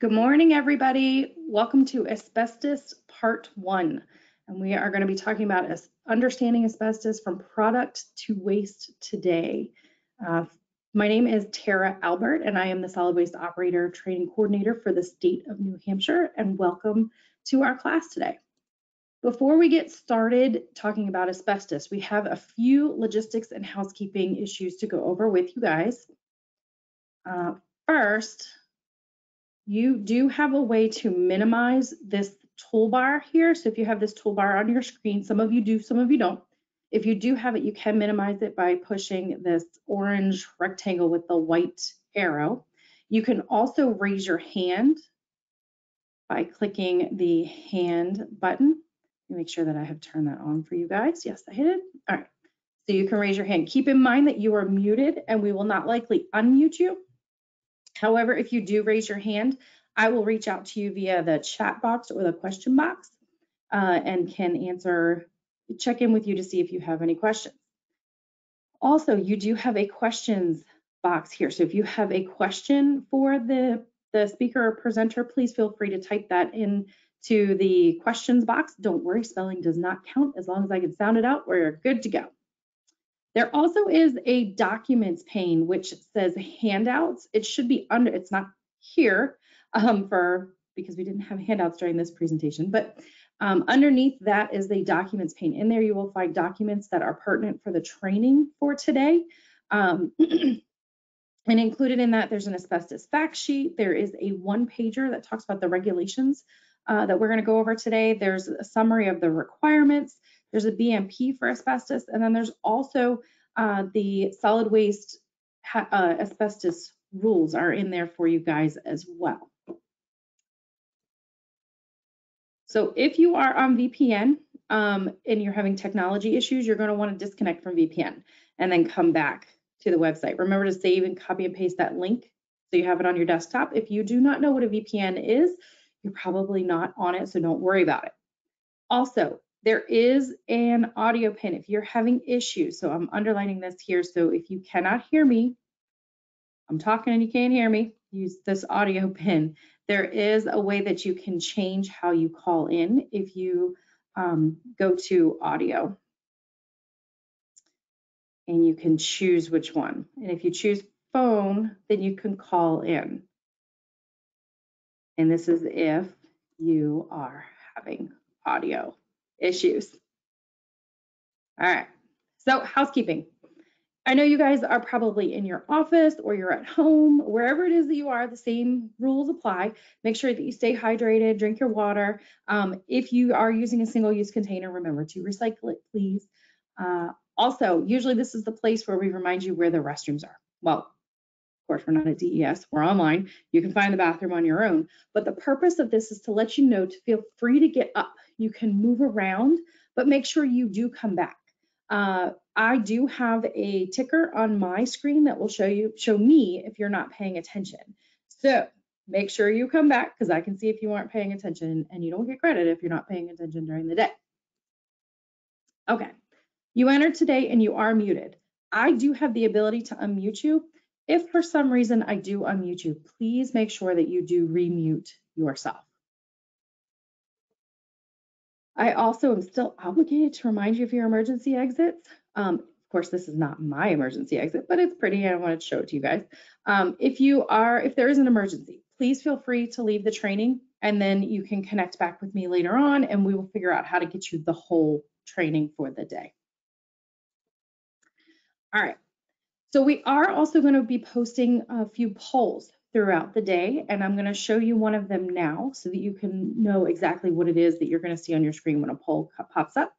Good morning, everybody. Welcome to Asbestos Part 1. And we are going to be talking about understanding asbestos from product to waste today. Uh, my name is Tara Albert, and I am the Solid Waste Operator Training Coordinator for the state of New Hampshire. And welcome to our class today. Before we get started talking about asbestos, we have a few logistics and housekeeping issues to go over with you guys. Uh, first, you do have a way to minimize this toolbar here. So if you have this toolbar on your screen, some of you do, some of you don't. If you do have it, you can minimize it by pushing this orange rectangle with the white arrow. You can also raise your hand by clicking the hand button. Make sure that I have turned that on for you guys. Yes, I hit it. All right. So you can raise your hand. Keep in mind that you are muted and we will not likely unmute you However, if you do raise your hand, I will reach out to you via the chat box or the question box uh, and can answer, check in with you to see if you have any questions. Also, you do have a questions box here. So if you have a question for the, the speaker or presenter, please feel free to type that in to the questions box. Don't worry, spelling does not count. As long as I can sound it out, we're good to go. There also is a documents pane which says handouts. It should be under, it's not here um, for because we didn't have handouts during this presentation, but um, underneath that is the documents pane. In there you will find documents that are pertinent for the training for today. Um, and included in that, there's an asbestos fact sheet. There is a one pager that talks about the regulations uh, that we're going to go over today. There's a summary of the requirements. There's a BMP for asbestos, and then there's also uh, the solid waste uh, asbestos rules are in there for you guys as well. So if you are on VPN um, and you're having technology issues, you're going to want to disconnect from VPN and then come back to the website. Remember to save and copy and paste that link so you have it on your desktop. If you do not know what a VPN is, you're probably not on it, so don't worry about it. Also, there is an audio pin if you're having issues. So I'm underlining this here. So if you cannot hear me, I'm talking and you can't hear me, use this audio pin. There is a way that you can change how you call in if you um, go to audio. And you can choose which one. And if you choose phone, then you can call in. And this is if you are having audio issues. All right, so housekeeping. I know you guys are probably in your office or you're at home, wherever it is that you are, the same rules apply. Make sure that you stay hydrated, drink your water. Um, if you are using a single use container, remember to recycle it, please. Uh, also, usually this is the place where we remind you where the restrooms are. Well, course, we're not at DES, we're online. You can find the bathroom on your own. But the purpose of this is to let you know to feel free to get up you can move around, but make sure you do come back. Uh, I do have a ticker on my screen that will show you, show me if you're not paying attention. So make sure you come back because I can see if you aren't paying attention and you don't get credit if you're not paying attention during the day. Okay, you entered today and you are muted. I do have the ability to unmute you. If for some reason I do unmute you, please make sure that you do remute yourself. I also am still obligated to remind you of your emergency exits. Um, of course, this is not my emergency exit, but it's pretty. I wanted to show it to you guys. Um, if you are, if there is an emergency, please feel free to leave the training and then you can connect back with me later on and we will figure out how to get you the whole training for the day. All right. So we are also going to be posting a few polls throughout the day. And I'm going to show you one of them now so that you can know exactly what it is that you're going to see on your screen when a poll pops up.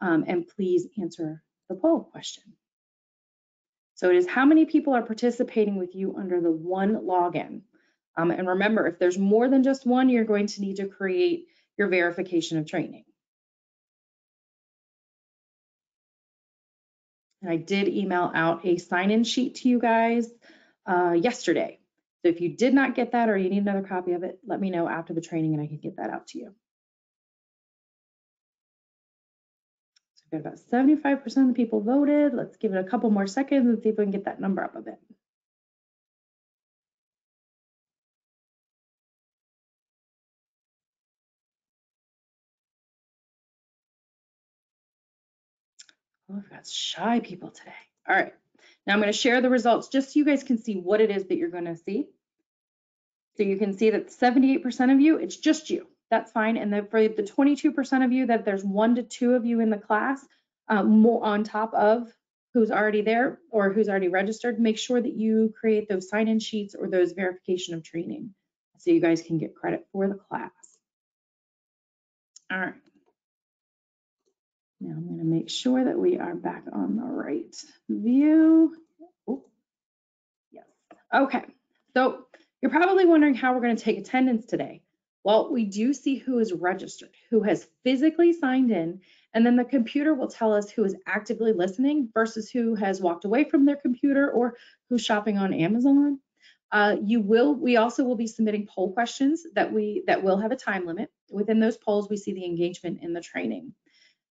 Um, and please answer the poll question. So it is how many people are participating with you under the one login. Um, and remember, if there's more than just one, you're going to need to create your verification of training. And I did email out a sign-in sheet to you guys uh, yesterday. So if you did not get that or you need another copy of it, let me know after the training and I can get that out to you. So we've got about 75% of the people voted. Let's give it a couple more seconds and see if we can get that number up a bit. Oh, I've got shy people today. All right. Now I'm going to share the results just so you guys can see what it is that you're going to see. So you can see that 78% of you, it's just you. That's fine. And then for the 22% of you that there's one to two of you in the class, um, more on top of who's already there or who's already registered, make sure that you create those sign-in sheets or those verification of training so you guys can get credit for the class. All right. Now I'm going to make sure that we are back on the right view. Oh, yes. Okay. So you're probably wondering how we're going to take attendance today. Well, we do see who is registered, who has physically signed in, and then the computer will tell us who is actively listening versus who has walked away from their computer or who's shopping on Amazon. Uh, you will, we also will be submitting poll questions that we, that will have a time limit. Within those polls, we see the engagement in the training.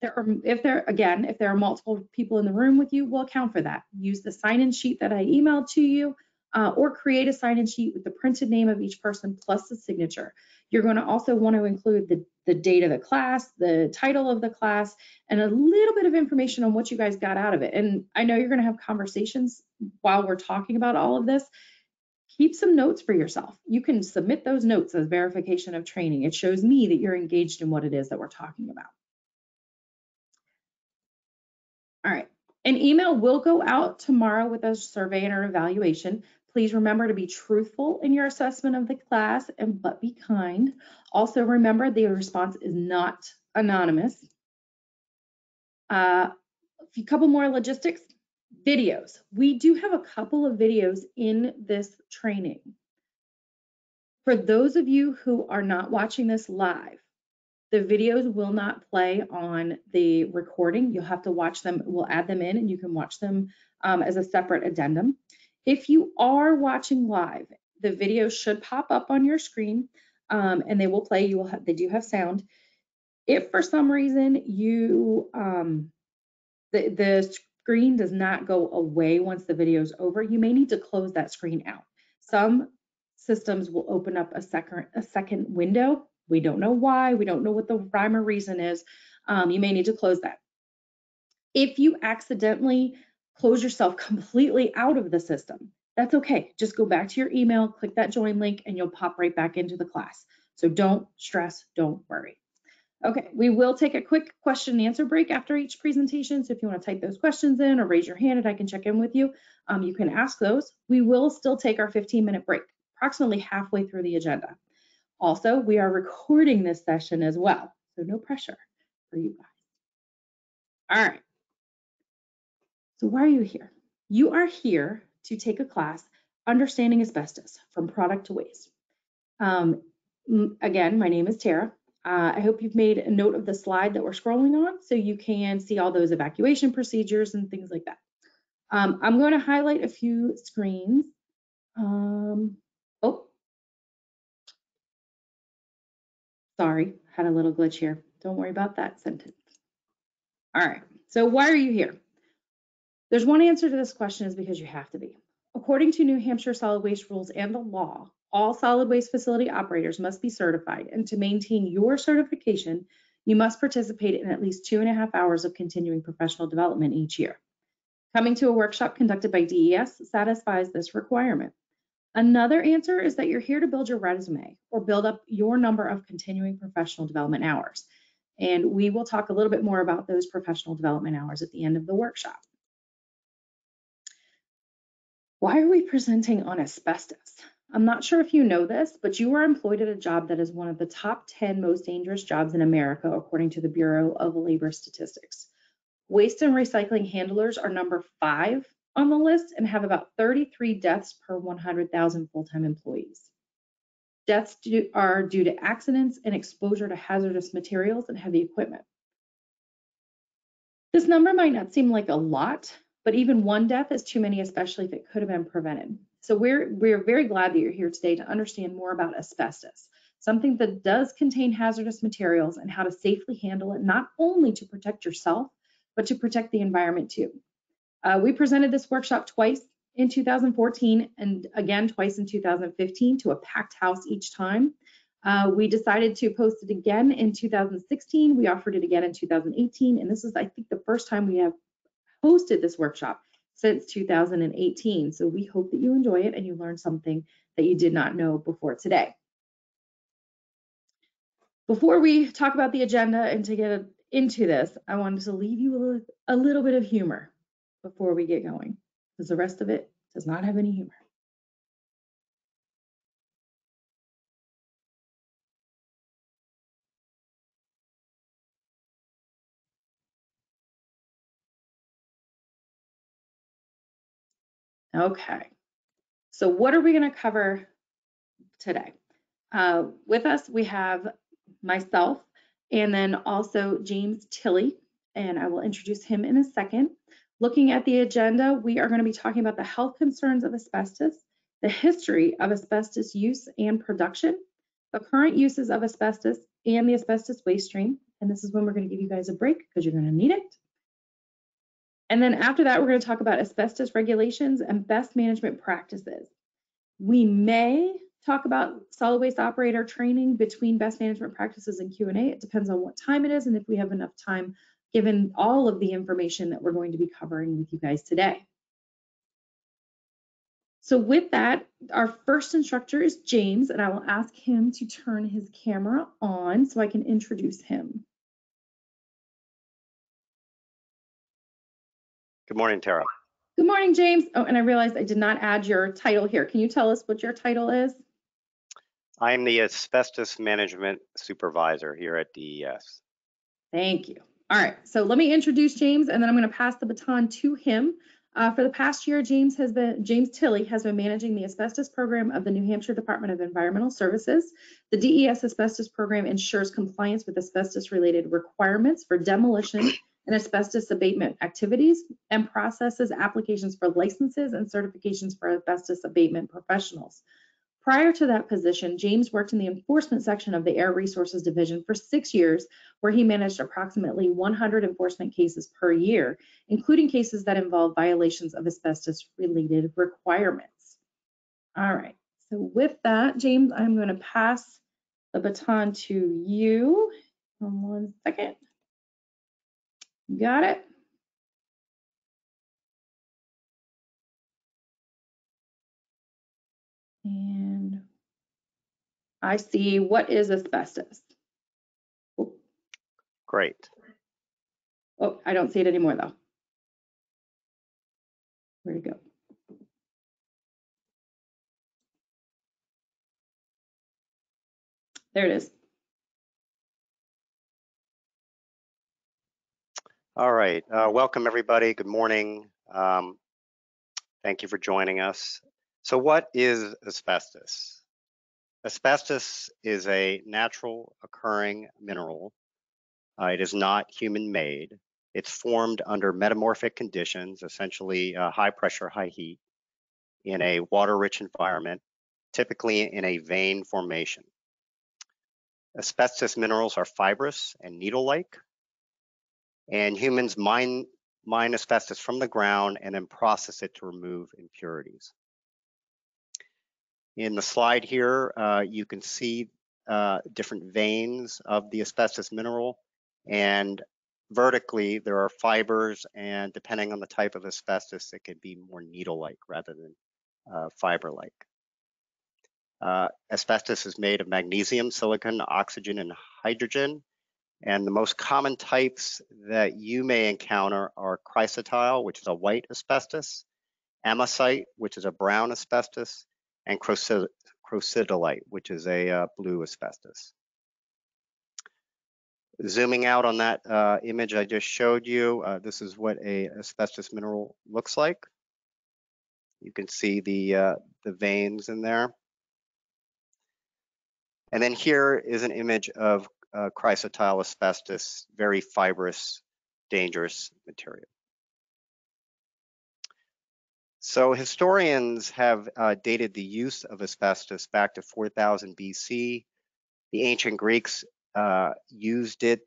There are, if there, again, if there are multiple people in the room with you, we'll account for that. Use the sign-in sheet that I emailed to you uh, or create a sign-in sheet with the printed name of each person plus the signature. You're going to also want to include the, the date of the class, the title of the class, and a little bit of information on what you guys got out of it. And I know you're going to have conversations while we're talking about all of this. Keep some notes for yourself. You can submit those notes as verification of training. It shows me that you're engaged in what it is that we're talking about. All right. An email will go out tomorrow with a survey and an evaluation. Please remember to be truthful in your assessment of the class and but be kind. Also remember the response is not anonymous. Uh, a couple more logistics. Videos. We do have a couple of videos in this training. For those of you who are not watching this live, the videos will not play on the recording. You'll have to watch them. We'll add them in and you can watch them um, as a separate addendum. If you are watching live, the video should pop up on your screen um, and they will play. You will have, they do have sound. If for some reason you, um, the, the screen does not go away once the video is over, you may need to close that screen out. Some systems will open up a second, a second window we don't know why. We don't know what the rhyme or reason is. Um, you may need to close that. If you accidentally close yourself completely out of the system, that's okay. Just go back to your email, click that join link, and you'll pop right back into the class. So don't stress, don't worry. Okay, we will take a quick question and answer break after each presentation. So if you want to type those questions in or raise your hand and I can check in with you, um, you can ask those. We will still take our 15 minute break, approximately halfway through the agenda. Also, we are recording this session as well, so no pressure for you guys. All right. So why are you here? You are here to take a class, Understanding Asbestos, from Product to Waste. Um, again, my name is Tara. Uh, I hope you've made a note of the slide that we're scrolling on so you can see all those evacuation procedures and things like that. Um, I'm going to highlight a few screens. Um, Sorry, had a little glitch here. Don't worry about that sentence. All right, so why are you here? There's one answer to this question is because you have to be. According to New Hampshire solid waste rules and the law, all solid waste facility operators must be certified, and to maintain your certification, you must participate in at least two and a half hours of continuing professional development each year. Coming to a workshop conducted by DES satisfies this requirement. Another answer is that you're here to build your resume or build up your number of continuing professional development hours. And we will talk a little bit more about those professional development hours at the end of the workshop. Why are we presenting on asbestos? I'm not sure if you know this, but you are employed at a job that is one of the top 10 most dangerous jobs in America, according to the Bureau of Labor Statistics. Waste and recycling handlers are number five on the list and have about 33 deaths per 100,000 full-time employees. Deaths do, are due to accidents and exposure to hazardous materials and heavy equipment. This number might not seem like a lot, but even one death is too many, especially if it could have been prevented. So we're, we're very glad that you're here today to understand more about asbestos, something that does contain hazardous materials and how to safely handle it, not only to protect yourself, but to protect the environment too. Uh, we presented this workshop twice in 2014 and again twice in 2015 to a packed house each time. Uh, we decided to post it again in 2016. We offered it again in 2018, and this is, I think, the first time we have hosted this workshop since 2018. So we hope that you enjoy it and you learn something that you did not know before today. Before we talk about the agenda and to get into this, I wanted to leave you little, a little bit of humor before we get going, because the rest of it does not have any humor. Okay, so what are we going to cover today? Uh, with us, we have myself and then also James Tilley, and I will introduce him in a second. Looking at the agenda, we are going to be talking about the health concerns of asbestos, the history of asbestos use and production, the current uses of asbestos, and the asbestos waste stream. And this is when we're going to give you guys a break because you're going to need it. And then after that, we're going to talk about asbestos regulations and best management practices. We may talk about solid waste operator training between best management practices and Q&A. It depends on what time it is and if we have enough time given all of the information that we're going to be covering with you guys today. So with that, our first instructor is James, and I will ask him to turn his camera on so I can introduce him. Good morning, Tara. Good morning, James. Oh, and I realized I did not add your title here. Can you tell us what your title is? I'm the Asbestos Management Supervisor here at DES. Thank you. All right, so let me introduce James and then I'm going to pass the baton to him. Uh, for the past year, James has been James Tilley has been managing the asbestos program of the New Hampshire Department of Environmental Services. The DES asbestos program ensures compliance with asbestos-related requirements for demolition and asbestos abatement activities and processes applications for licenses and certifications for asbestos abatement professionals. Prior to that position, James worked in the enforcement section of the Air Resources Division for six years, where he managed approximately 100 enforcement cases per year, including cases that involve violations of asbestos-related requirements. All right, so with that, James, I'm going to pass the baton to you. One second. Got it? And I see what is asbestos. Great. oh, I don't see it anymore though. Where'd it go? There it is. All right. Uh, welcome, everybody. Good morning. Um, thank you for joining us. So what is asbestos? Asbestos is a natural occurring mineral. Uh, it is not human made. It's formed under metamorphic conditions, essentially uh, high pressure, high heat, in a water-rich environment, typically in a vein formation. Asbestos minerals are fibrous and needle-like, and humans mine, mine asbestos from the ground and then process it to remove impurities. In the slide here, uh, you can see uh, different veins of the asbestos mineral and vertically there are fibers and depending on the type of asbestos, it can be more needle-like rather than uh, fiber-like. Uh, asbestos is made of magnesium, silicon, oxygen, and hydrogen. And the most common types that you may encounter are chrysotile, which is a white asbestos, amosite, which is a brown asbestos, and crocidolite, which is a uh, blue asbestos. Zooming out on that uh, image I just showed you, uh, this is what a asbestos mineral looks like. You can see the, uh, the veins in there. And then here is an image of uh, chrysotile asbestos, very fibrous, dangerous material. So historians have uh, dated the use of asbestos back to 4000 BC. The ancient Greeks uh, used it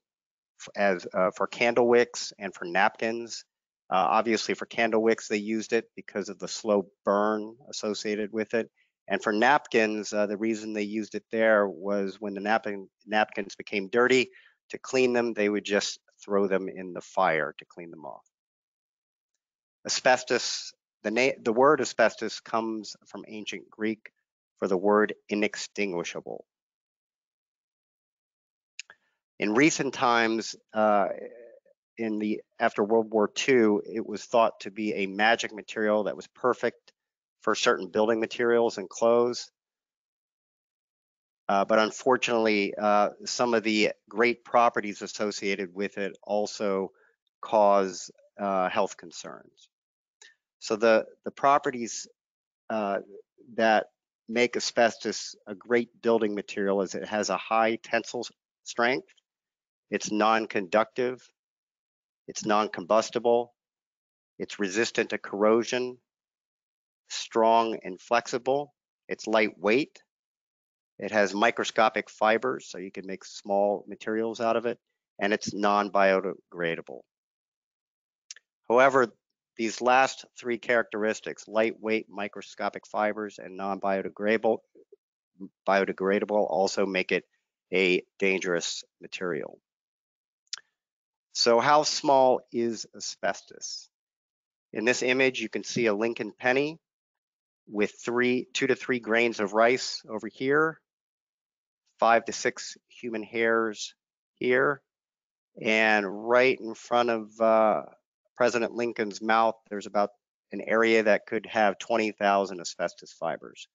as uh, for candle wicks and for napkins. Uh, obviously for candle wicks, they used it because of the slow burn associated with it. And for napkins, uh, the reason they used it there was when the napkin, napkins became dirty, to clean them, they would just throw them in the fire to clean them off. Asbestos, the, the word asbestos comes from ancient Greek for the word inextinguishable. In recent times, uh, in the after World War II, it was thought to be a magic material that was perfect for certain building materials and clothes. Uh, but unfortunately, uh, some of the great properties associated with it also cause uh, health concerns. So the, the properties uh, that make asbestos a great building material is it has a high tensile strength, it's non-conductive, it's non-combustible, it's resistant to corrosion, strong and flexible, it's lightweight, it has microscopic fibers, so you can make small materials out of it, and it's non-biodegradable. However, these last three characteristics, lightweight, microscopic fibers, and non-biodegradable, biodegradable also make it a dangerous material. So how small is asbestos? In this image, you can see a Lincoln penny with three, two to three grains of rice over here, five to six human hairs here, and right in front of uh, President Lincoln's mouth, there's about an area that could have 20,000 asbestos fibers.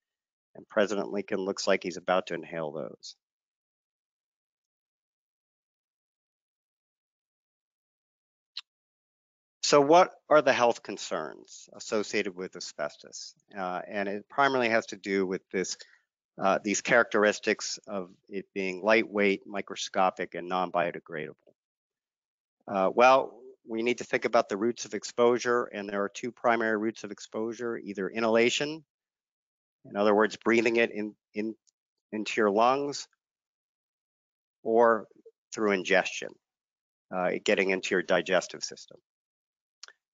And President Lincoln looks like he's about to inhale those. So what are the health concerns associated with asbestos? Uh, and it primarily has to do with this, uh, these characteristics of it being lightweight, microscopic, and non-biodegradable. Uh, well, we need to think about the routes of exposure, and there are two primary routes of exposure, either inhalation, in other words, breathing it in, in into your lungs, or through ingestion, uh, getting into your digestive system.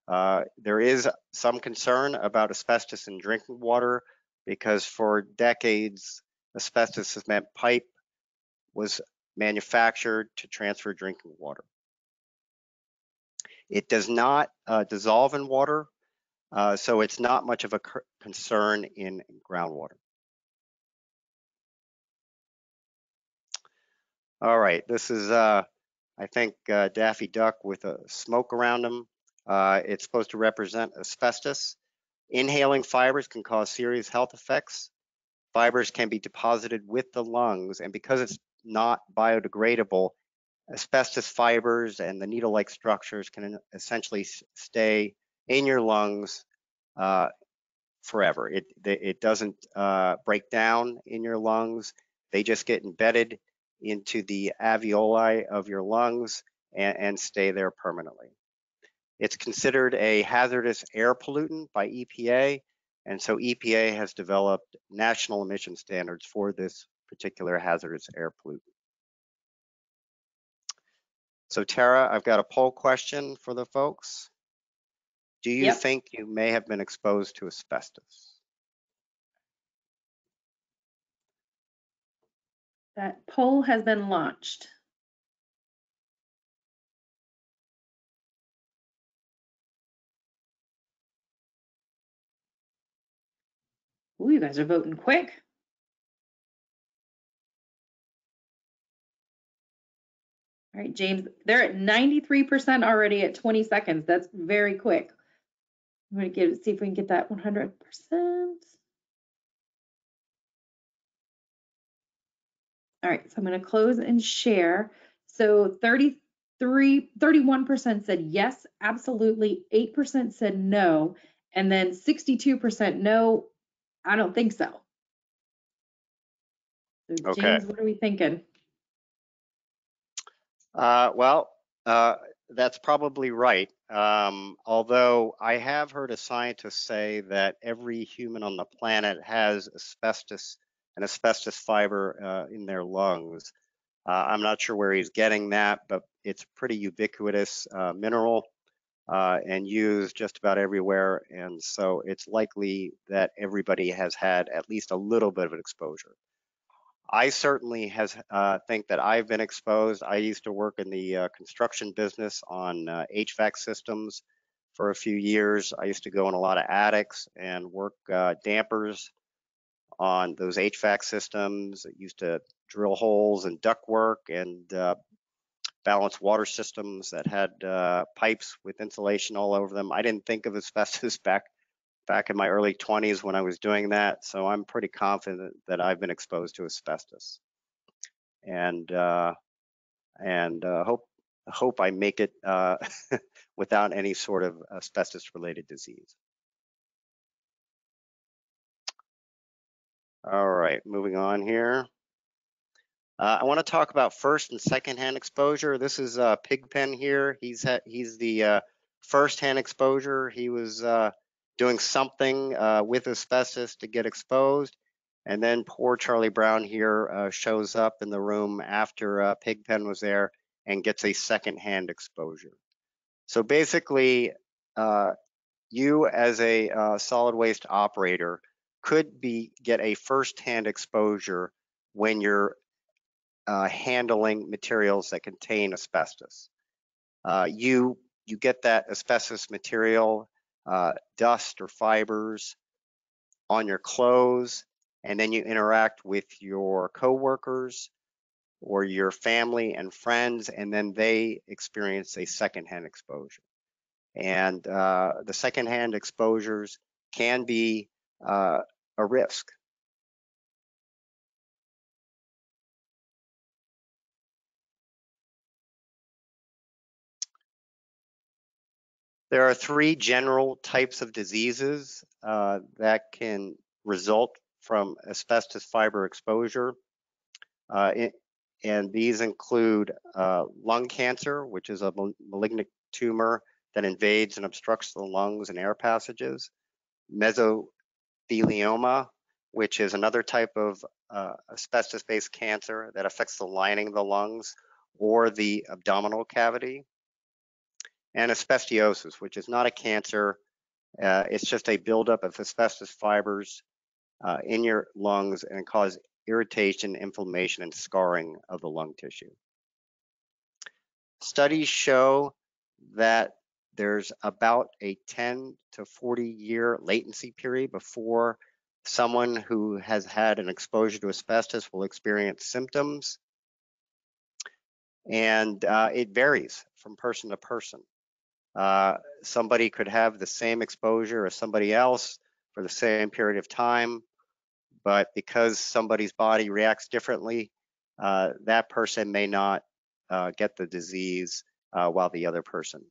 Uh, there is some concern about asbestos in drinking water because for decades, asbestos cement pipe was manufactured to transfer drinking water. It does not uh, dissolve in water, uh, so it's not much of a concern in groundwater. All right, this is, uh, I think, uh, Daffy Duck with a smoke around him. Uh, it's supposed to represent asbestos. Inhaling fibers can cause serious health effects. Fibers can be deposited with the lungs, and because it's not biodegradable, asbestos fibers and the needle-like structures can essentially stay in your lungs uh, forever. It, it doesn't uh, break down in your lungs. They just get embedded into the alveoli of your lungs and, and stay there permanently. It's considered a hazardous air pollutant by EPA, and so EPA has developed national emission standards for this particular hazardous air pollutant. So Tara, I've got a poll question for the folks. Do you Yep. think you may have been exposed to asbestos? That poll has been launched. Ooh, you guys are voting quick. All right, James, they're at 93% already at 20 seconds. That's very quick. I'm gonna get, see if we can get that 100%. All right, so I'm gonna close and share. So 33, 31% said yes, absolutely. 8% said no. And then 62% no, I don't think so. So Okay. James, what are we thinking? Uh, well, uh, that's probably right. Um, although I have heard a scientist say that every human on the planet has asbestos, an asbestos fiber uh, in their lungs. Uh, I'm not sure where he's getting that, but it's pretty ubiquitous uh, mineral uh, and used just about everywhere. And so it's likely that everybody has had at least a little bit of an exposure. I certainly has uh, think that I've been exposed. I used to work in the uh, construction business on uh, HVAC systems for a few years. I used to go in a lot of attics and work uh, dampers on those HVAC systems. I used to drill holes and duct work and uh, balance water systems that had uh, pipes with insulation all over them. I didn't think of asbestos back back in my early 20s when I was doing that, so I'm pretty confident that I've been exposed to asbestos. And uh, and uh, hope hope I make it uh, without any sort of asbestos-related disease. All right, moving on here. Uh, I want to talk about first and second-hand exposure. This is uh, Pigpen here. He's he's the uh, first-hand exposure. He was uh, doing something uh, with asbestos to get exposed, and then poor Charlie Brown here uh, shows up in the room after uh, Pigpen was there and gets a second-hand exposure. So basically, uh, you as a uh, solid waste operator could be get a first-hand exposure when you're uh, handling materials that contain asbestos. You you get that asbestos material, uh, dust or fibers on your clothes, and then you interact with your coworkers or your family and friends, and then they experience a secondhand exposure. And uh, the secondhand exposures can be uh, a risk. There are three general types of diseases uh, that can result from asbestos fiber exposure. Uh, and these include uh, lung cancer, which is a malignant tumor that invades and obstructs the lungs and air passages, mesothelioma, which is another type of uh, asbestos-based cancer that affects the lining of the lungs or the abdominal cavity, and asbestosis, which is not a cancer. Uh, it's just a buildup of asbestos fibers uh, in your lungs and cause irritation, inflammation, and scarring of the lung tissue. Studies show that there's about a 10 to 40 year latency period before someone who has had an exposure to asbestos will experience symptoms. And uh, it varies from person to person. Uh, somebody could have the same exposure as somebody else for the same period of time, but because somebody's body reacts differently, uh, that person may not uh, get the disease uh, while the other person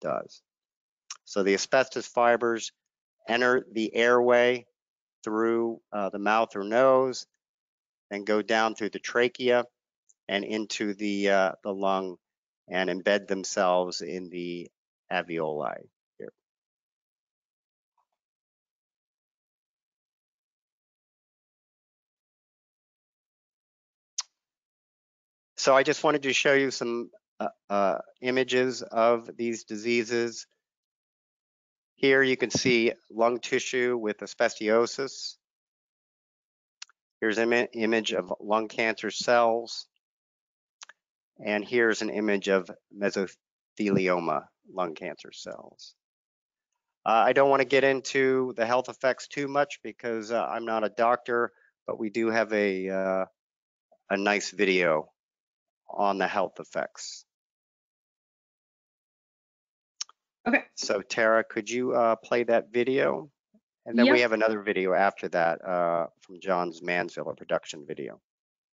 does. So the asbestos fibers enter the airway through uh, the mouth or nose and go down through the trachea and into the, the lung and embed themselves in the alveoli here. So I just wanted to show you some uh, uh, images of these diseases. Here you can see lung tissue with asbestosis. Here's an Im image of lung cancer cells. And here's an image of mesothelioma lung cancer cells. Uh, I don't want to get into the health effects too much because uh, I'm not a doctor, but we do have a, uh, a nice video on the health effects. Okay. So Tara, could you uh, play that video? And then yep. we have another video after that uh, from Johns Manville production video.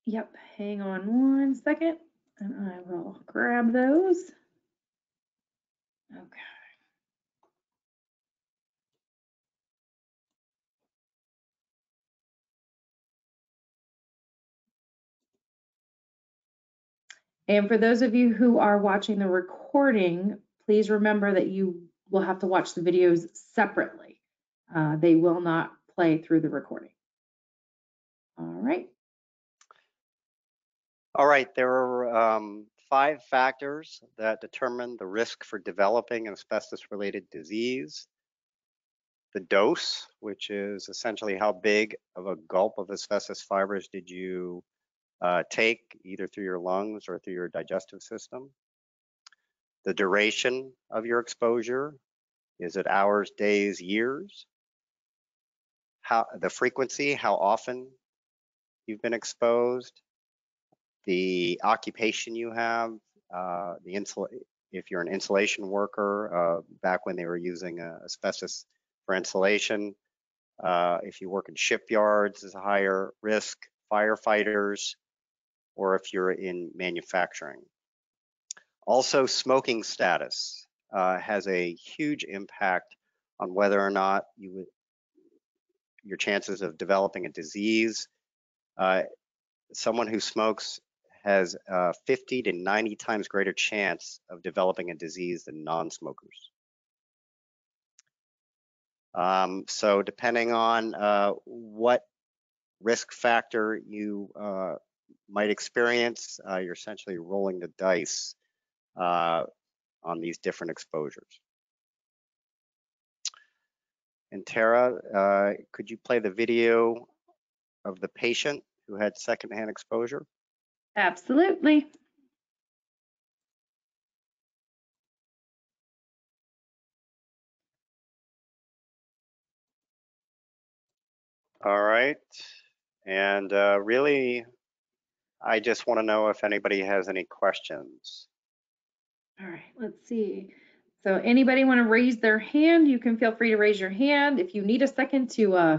Yep, hang on one second and I will grab those. Okay. And for those of you who are watching the recording, please remember that you will have to watch the videos separately. Uh, they will not play through the recording. All right. All right, there are um, five factors that determine the risk for developing an asbestos-related disease. The dose, which is essentially how big of a gulp of asbestos fibers did you uh, take either through your lungs or through your digestive system. The duration of your exposure, Is it hours, days, years? How, the frequency, how often you've been exposed? The occupation you have, uh, the insul, if you're an insulation worker, uh, back when they were using uh, asbestos for insulation. Uh, if you work in shipyards, is a higher risk, firefighters, or if you're in manufacturing. Also, smoking status uh, has a huge impact on whether or not you would, your chances of developing a disease. Uh, someone who smokes has a 50 to 90 times greater chance of developing a disease than non-smokers. Um, so depending on uh, what risk factor you uh, might experience, uh, you're essentially rolling the dice uh, on these different exposures. And Tara, uh, could you play the video of the patient who had secondhand exposure? Absolutely. All right. And uh, really, I just want to know if anybody has any questions. All right, let's see. So anybody want to raise their hand? You can feel free to raise your hand. If you need a second to uh,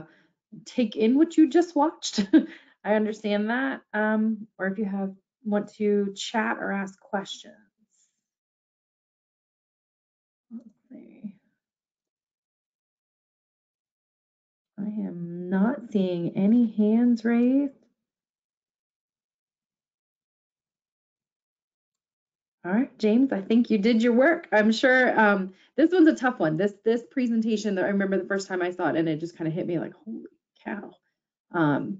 take in what you just watched, I understand that. Um, or if you have want to chat or ask questions. Let's see. I am not seeing any hands raised. All right, James, I think you did your work. I'm sure um, this one's a tough one. This this presentation that I remember the first time I saw it and it just kind of hit me like, holy cow. Um,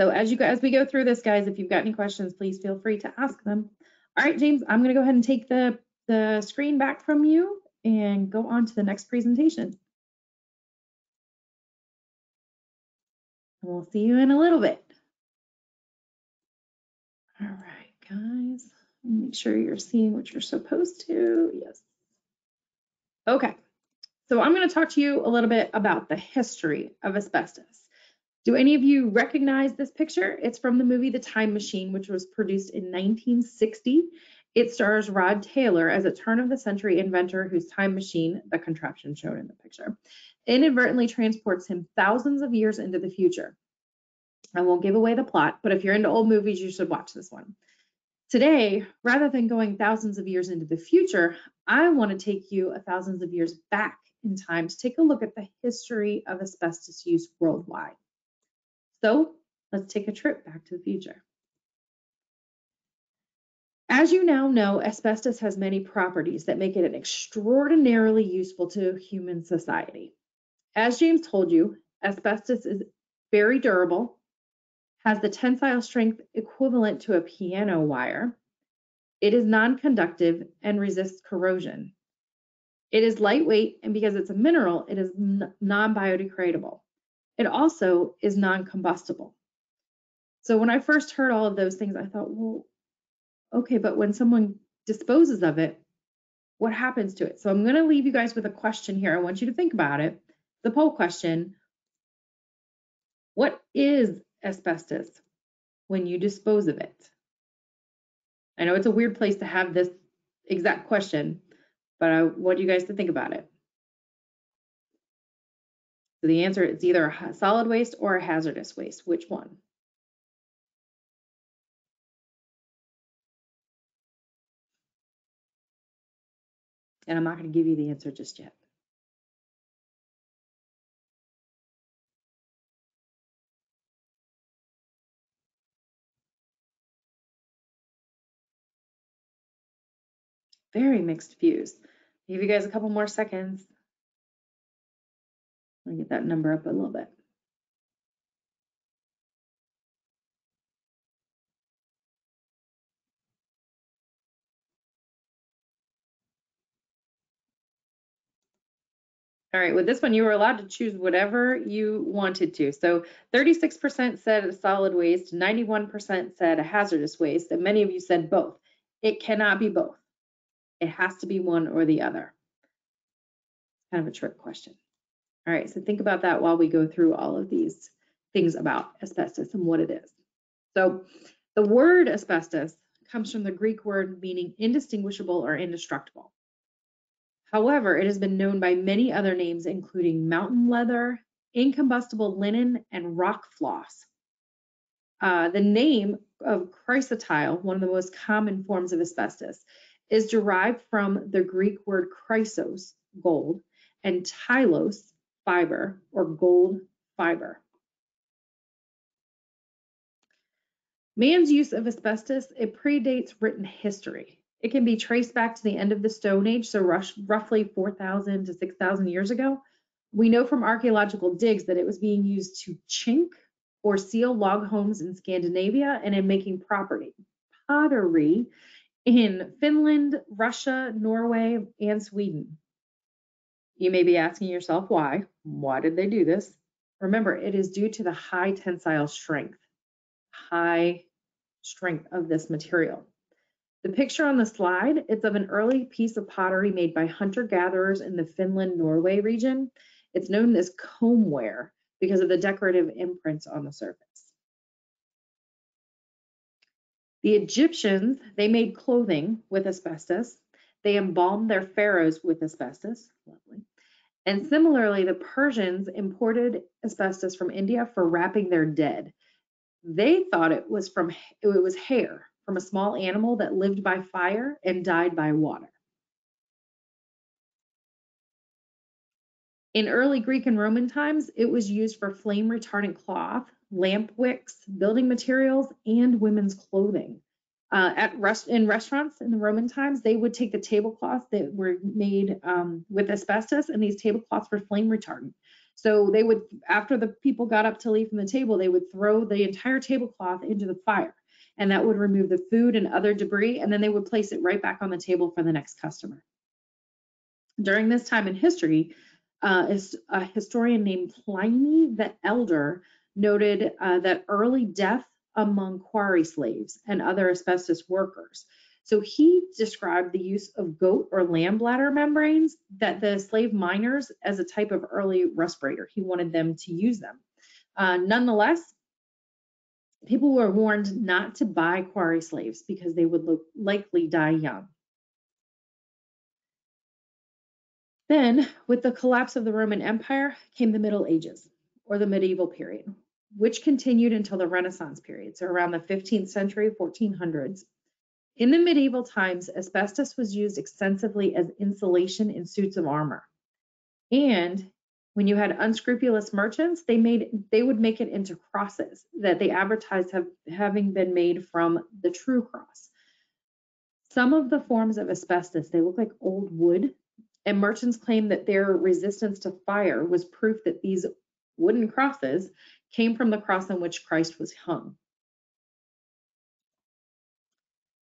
so as you as we go through this, guys, if you've got any questions, please feel free to ask them. All right, James, I'm gonna go ahead and take the, the screen back from you and go on to the next presentation. We'll see you in a little bit. All right, guys. Make sure you're seeing what you're supposed to. Yes. Okay. So I'm going to talk to you a little bit about the history of asbestos. Do any of you recognize this picture? It's from the movie The Time Machine, which was produced in 1960. It stars Rod Taylor as a turn of the century inventor whose time machine, the contraption shown in the picture, inadvertently transports him thousands of years into the future. I won't give away the plot, but if you're into old movies, you should watch this one. Today, rather than going thousands of years into the future, I want to take you a thousands of years back in time to take a look at the history of asbestos use worldwide. So let's take a trip back to the future. As you now know, asbestos has many properties that make it an extraordinarily useful to human society. As James told you, asbestos is very durable, has the tensile strength equivalent to a piano wire. It is non-conductive and resists corrosion. It is lightweight, and because it's a mineral, it is non-biodegradable. It also is non-combustible. So when I first heard all of those things, I thought, well, okay, but when someone disposes of it, what happens to it? So I'm going to leave you guys with a question here. I want you to think about it. The poll question, what is asbestos when you dispose of it? I know it's a weird place to have this exact question, but I want you guys to think about it. So the answer is either a solid waste or a hazardous waste. Which one? And I'm not going to give you the answer just yet. Very mixed views. Give you guys a couple more seconds. Let me get that number up a little bit. All right, with this one, you were allowed to choose whatever you wanted to. So 36% said a solid waste, 91% said a hazardous waste, and many of you said both. It cannot be both. It has to be one or the other. Kind of a trick question. All right, so think about that while we go through all of these things about asbestos and what it is. So the word asbestos comes from the Greek word meaning indistinguishable or indestructible. However, it has been known by many other names, including mountain leather, incombustible linen, and rock floss. Uh, the name of chrysotile, one of the most common forms of asbestos, is derived from the Greek word chrysos, gold, and tylos, fiber, or gold fiber. Man's use of asbestos, it predates written history. It can be traced back to the end of the Stone Age, so roughly 4,000 to 6,000 years ago. We know from archaeological digs that it was being used to chink or seal log homes in Scandinavia and in making property pottery in Finland, Russia, Norway, and Sweden. You may be asking yourself why. Why did they do this? Remember, it is due to the high tensile strength high strength of this material. The picture on the slide, it's of an early piece of pottery made by hunter-gatherers in the Finland-Norway region. It's known as combware because of the decorative imprints on the surface. The Egyptians, they made clothing with asbestos. They embalmed their pharaohs with asbestos. Lovely. And similarly, the Persians imported asbestos from India for wrapping their dead. They thought it was from it was hair from a small animal that lived by fire and died by water. In early Greek and Roman times, it was used for flame retardant cloth, lamp wicks, building materials, and women's clothing. Uh, at rest in restaurants in the Roman times, they would take the tablecloths that were made um, with asbestos, and these tablecloths were flame retardant. So they would, after the people got up to leave from the table, they would throw the entire tablecloth into the fire and that would remove the food and other debris and then they would place it right back on the table for the next customer. During this time in history, uh, a historian named Pliny the Elder noted uh, that early death among quarry slaves and other asbestos workers so he described the use of goat or lamb bladder membranes that the slave miners as a type of early respirator. He wanted them to use them. Uh, nonetheless, people were warned not to buy quarry slaves because they would likely die young. Then, with the collapse of the Roman Empire, came the Middle Ages, or the medieval period, which continued until the Renaissance period, so around the 15th century, 1400s. In the medieval times, asbestos was used extensively as insulation in suits of armor. And when you had unscrupulous merchants, they made they would make it into crosses that they advertised have having been made from the true cross. Some of the forms of asbestos, they look like old wood, and merchants claim that their resistance to fire was proof that these wooden crosses came from the cross on which Christ was hung.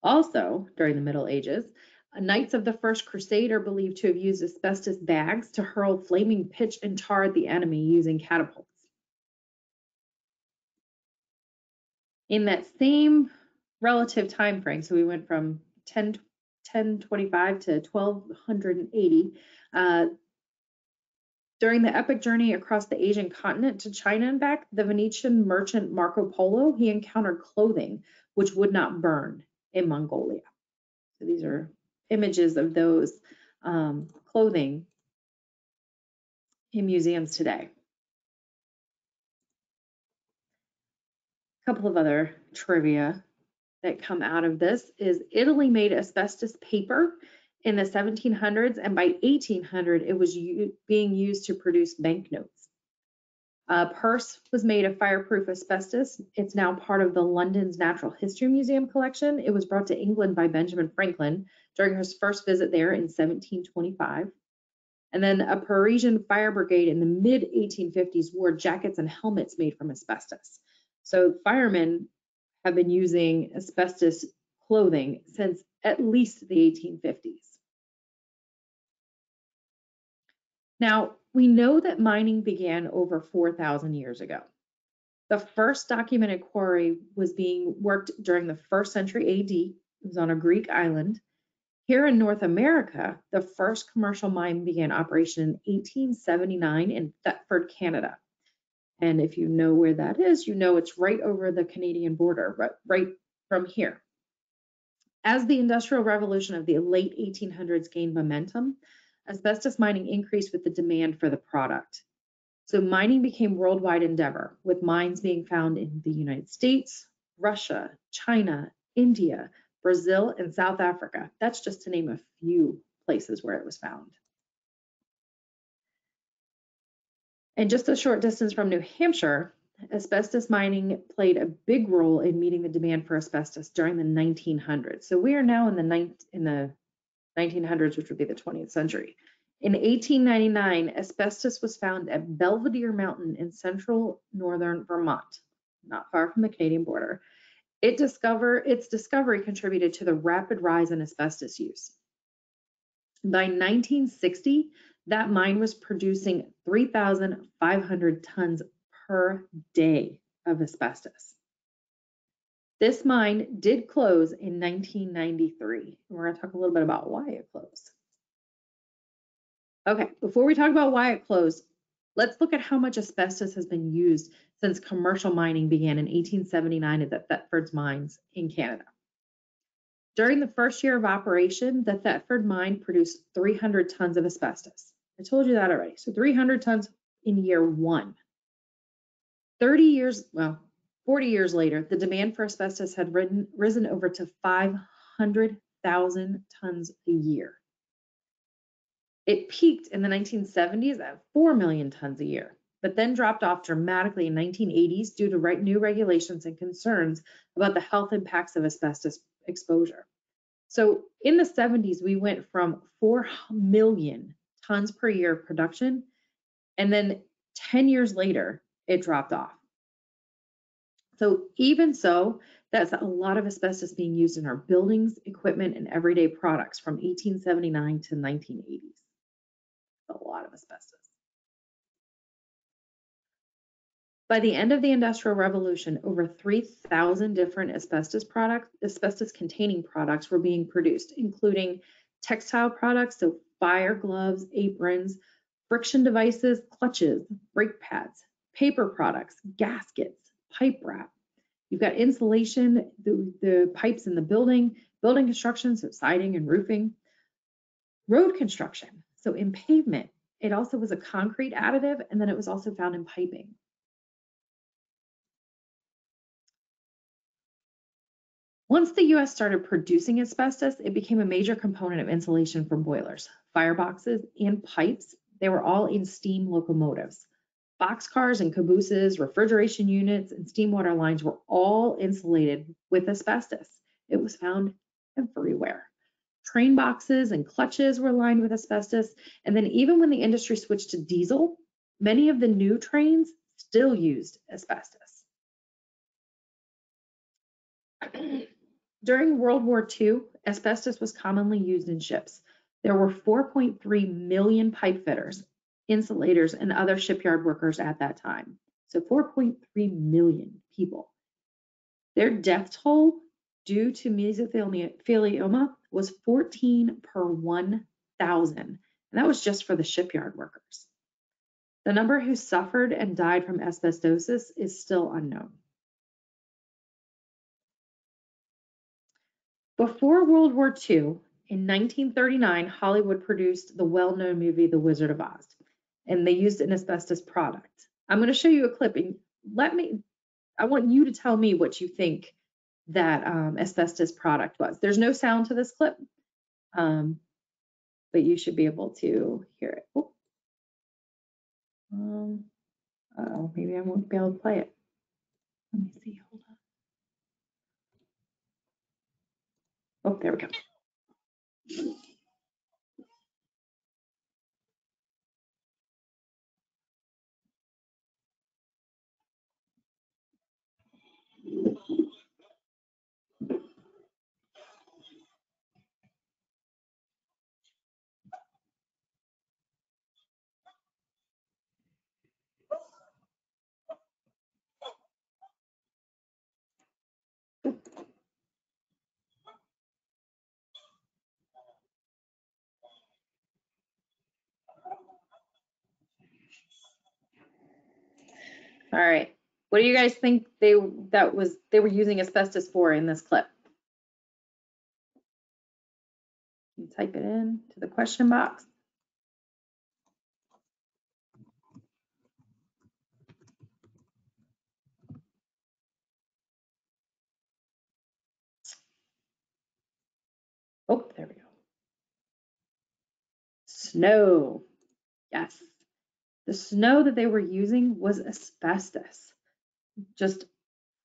Also, during the Middle Ages, Knights of the First Crusade are believed to have used asbestos bags to hurl flaming pitch and tar at the enemy using catapults. In that same relative time frame, so we went from 10, 1025 to 1280, uh, during the epic journey across the Asian continent to China and back, the Venetian merchant Marco Polo, he encountered clothing which would not burn in Mongolia. So these are images of those um, clothing in museums today. A couple of other trivia that come out of this is Italy made asbestos paper in the 1700s and by 1800 it was being used to produce banknotes. A purse was made of fireproof asbestos. It's now part of the London's Natural History Museum collection. It was brought to England by Benjamin Franklin during his first visit there in 1725. And then a Parisian fire brigade in the mid 1850s wore jackets and helmets made from asbestos. So firemen have been using asbestos clothing since at least the 1850s. Now, we know that mining began over 4,000 years ago. The first documented quarry was being worked during the first century AD. It was on a Greek island. Here in North America, the first commercial mine began operation in 1879 in Thetford, Canada. And if you know where that is, you know it's right over the Canadian border, right, right from here. As the Industrial Revolution of the late 1800s gained momentum, asbestos mining increased with the demand for the product. So mining became a worldwide endeavor, with mines being found in the United States, Russia, China, India, Brazil, and South Africa. That's just to name a few places where it was found. And just a short distance from New Hampshire, asbestos mining played a big role in meeting the demand for asbestos during the 1900s. So we are now in the, in the 1900s, which would be the 20th century. In 1899, asbestos was found at Belvidere Mountain in central northern Vermont, not far from the Canadian border. It discover, its discovery contributed to the rapid rise in asbestos use. By 1960, that mine was producing 3,500 tons per day of asbestos. This mine did close in 1993. And We're going to talk a little bit about why it closed. Okay, before we talk about why it closed, let's look at how much asbestos has been used since commercial mining began in 1879 at the Thetford's mines in Canada. During the first year of operation, the Thetford mine produced 300 tons of asbestos. I told you that already. So 300 tons in year one. 30 years, well, 40 years later, the demand for asbestos had risen, risen over to 500,000 tons a year. It peaked in the 1970s at 4 million tons a year, but then dropped off dramatically in 1980s due to new regulations and concerns about the health impacts of asbestos exposure. So in the 70s, we went from 4 million tons per year of production, and then 10 years later, it dropped off. So even so, that's a lot of asbestos being used in our buildings, equipment, and everyday products from 1879 to 1980s a lot of asbestos. By the end of the Industrial Revolution, over 3,000 different asbestos products, asbestos containing products were being produced, including textile products, so fire gloves, aprons, friction devices, clutches, brake pads, paper products, gaskets, pipe wrap. You've got insulation, the, the pipes in the building, building construction, so siding and roofing, road construction, so in pavement, it also was a concrete additive, and then it was also found in piping. Once the US started producing asbestos, it became a major component of insulation for boilers, fireboxes, and pipes. They were all in steam locomotives. Boxcars and cabooses, refrigeration units, and steam water lines were all insulated with asbestos. It was found everywhere. Train boxes and clutches were lined with asbestos. And then even when the industry switched to diesel, many of the new trains still used asbestos. During World War II, asbestos was commonly used in ships. There were 4.3 million pipe fitters, insulators, and other shipyard workers at that time. So 4.3 million people. Their death toll due to mesothelioma was 14 per 1,000. And that was just for the shipyard workers. The number who suffered and died from asbestosis is still unknown. Before World War II, in 1939, Hollywood produced the well-known movie The Wizard of Oz, and they used an asbestos product. I'm going to show you a clip, and let me, I want you to tell me what you think that um, asbestos product was. There's no sound to this clip, um, but you should be able to hear it. Oh, um, oh, maybe I won't be able to play it. Let me see, hold on. Oh, there we go. All right. What do you guys think they that was they were using asbestos for in this clip? You type it in to the question box. Oh, there we go. Snow. Yes. The snow that they were using was asbestos, just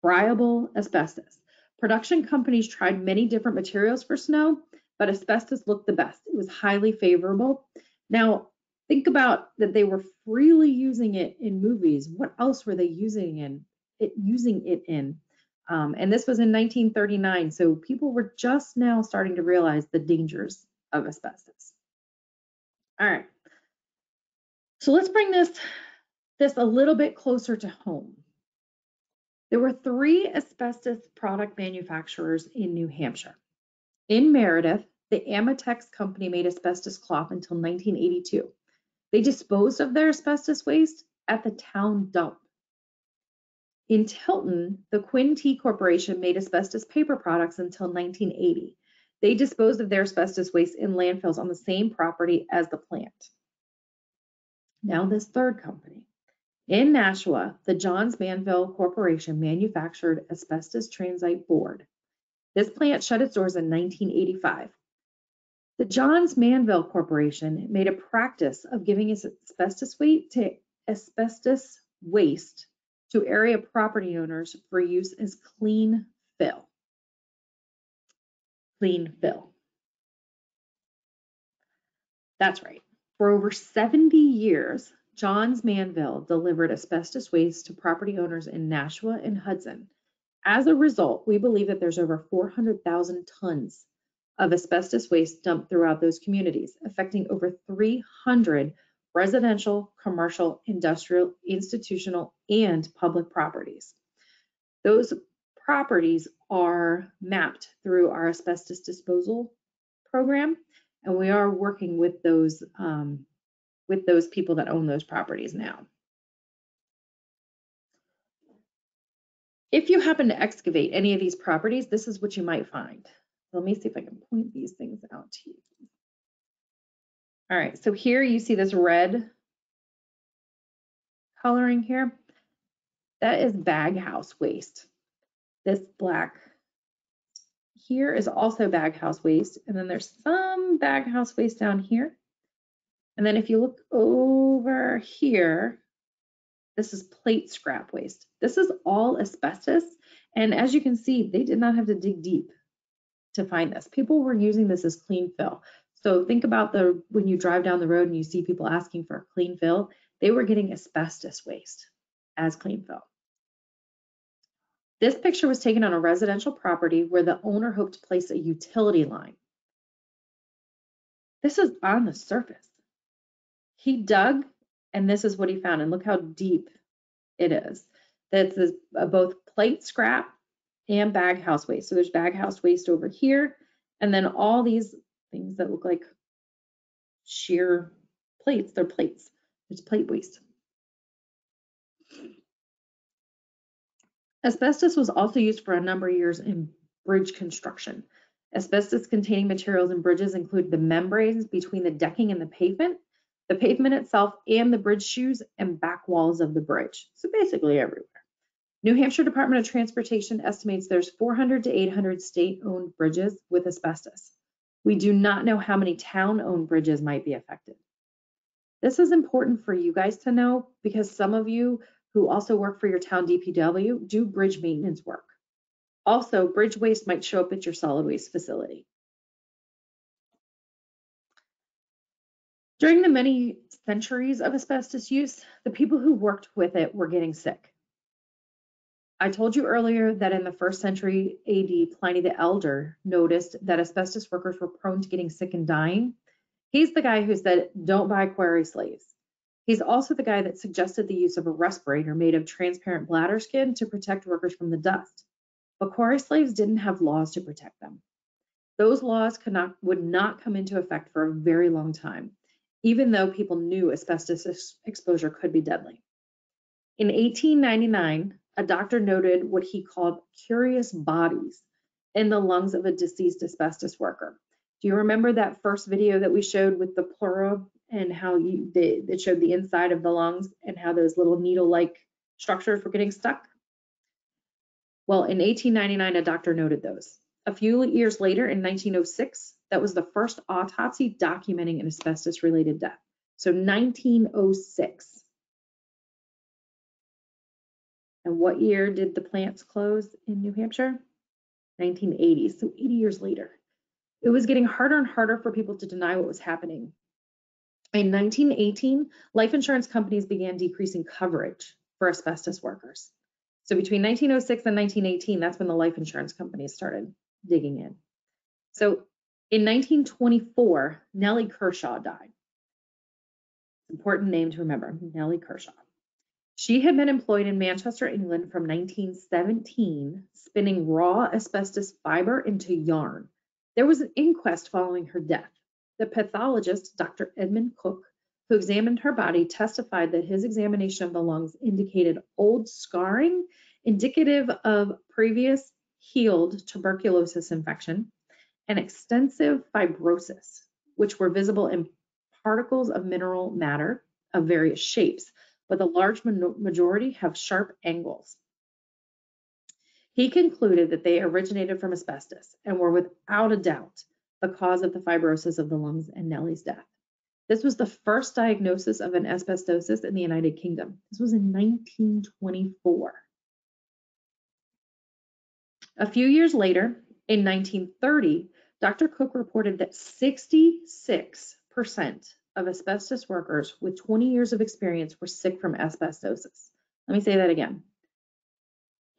friable asbestos. Production companies tried many different materials for snow, but asbestos looked the best. It was highly favorable. Now, think about that they were freely using it in movies. What else were they using in it using it in? Um, and this was in 1939, so people were just now starting to realize the dangers of asbestos. All right. So let's bring this, this a little bit closer to home. There were three asbestos product manufacturers in New Hampshire. In Meredith, the Amatex company made asbestos cloth until 1982. They disposed of their asbestos waste at the town dump. In Tilton, the Quinn-T Corporation made asbestos paper products until 1980. They disposed of their asbestos waste in landfills on the same property as the plant. Now this third company. In Nashua, the Johns Manville Corporation manufactured asbestos transite board. This plant shut its doors in 1985. The Johns Manville Corporation made a practice of giving its asbestos waste to asbestos waste to area property owners for use as clean fill. Clean fill. That's right. For over 70 years, Johns Manville delivered asbestos waste to property owners in Nashua and Hudson. As a result, we believe that there's over 400,000 tons of asbestos waste dumped throughout those communities, affecting over 300 residential, commercial, industrial, institutional, and public properties. Those properties are mapped through our asbestos disposal program and we are working with those um, with those people that own those properties now. If you happen to excavate any of these properties, this is what you might find. Let me see if I can point these things out to you. All right, so here you see this red coloring here. That is bag house waste. This black here is also bag house waste. And then there's some bag house waste down here. And then if you look over here, this is plate scrap waste. This is all asbestos. And as you can see, they did not have to dig deep to find this. People were using this as clean fill. So think about the when you drive down the road and you see people asking for a clean fill, they were getting asbestos waste as clean fill. This picture was taken on a residential property where the owner hoped to place a utility line. This is on the surface. He dug and this is what he found. And look how deep it is. That's both plate scrap and bag house waste. So there's bag house waste over here. And then all these things that look like sheer plates, they're plates. It's plate waste. Asbestos was also used for a number of years in bridge construction. Asbestos containing materials in bridges include the membranes between the decking and the pavement, the pavement itself, and the bridge shoes and back walls of the bridge. So basically everywhere. New Hampshire Department of Transportation estimates there's 400 to 800 state-owned bridges with asbestos. We do not know how many town-owned bridges might be affected. This is important for you guys to know because some of you who also work for your town DPW do bridge maintenance work. Also, bridge waste might show up at your solid waste facility. During the many centuries of asbestos use, the people who worked with it were getting sick. I told you earlier that in the first century AD, Pliny the Elder noticed that asbestos workers were prone to getting sick and dying. He's the guy who said, don't buy quarry slaves. He's also the guy that suggested the use of a respirator made of transparent bladder skin to protect workers from the dust. But quarry slaves didn't have laws to protect them. Those laws not, would not come into effect for a very long time, even though people knew asbestos exposure could be deadly. In 1899, a doctor noted what he called curious bodies in the lungs of a deceased asbestos worker. Do you remember that first video that we showed with the pleura and how you, they, it showed the inside of the lungs and how those little needle-like structures were getting stuck? Well, in 1899, a doctor noted those. A few years later, in 1906, that was the first autopsy documenting an asbestos-related death. So 1906. And what year did the plants close in New Hampshire? 1980, so 80 years later. It was getting harder and harder for people to deny what was happening. In 1918, life insurance companies began decreasing coverage for asbestos workers. So between 1906 and 1918, that's when the life insurance companies started digging in. So in 1924, Nellie Kershaw died. Important name to remember, Nellie Kershaw. She had been employed in Manchester, England from 1917, spinning raw asbestos fiber into yarn. There was an inquest following her death. The pathologist, Dr. Edmund Cooke, who examined her body, testified that his examination of the lungs indicated old scarring indicative of previous healed tuberculosis infection and extensive fibrosis, which were visible in particles of mineral matter of various shapes, but the large majority have sharp angles. He concluded that they originated from asbestos and were without a doubt the cause of the fibrosis of the lungs and Nellie's death. This was the first diagnosis of an asbestosis in the United Kingdom. This was in 1924. A few years later, in 1930, Dr. Cooke reported that 66% of asbestos workers with 20 years of experience were sick from asbestosis. Let me say that again.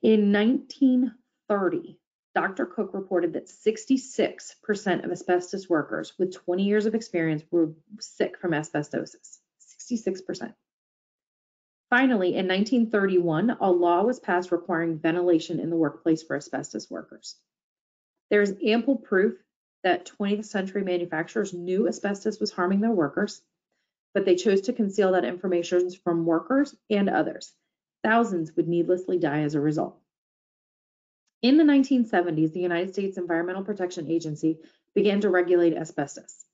In 1930, Dr. Cooke reported that 66% of asbestos workers with 20 years of experience were sick from asbestosis. 66%. Finally, in 1931, a law was passed requiring ventilation in the workplace for asbestos workers. There is ample proof that 20th century manufacturers knew asbestos was harming their workers, but they chose to conceal that information from workers and others. Thousands would needlessly die as a result. In the 1970s, the United States Environmental Protection Agency began to regulate asbestos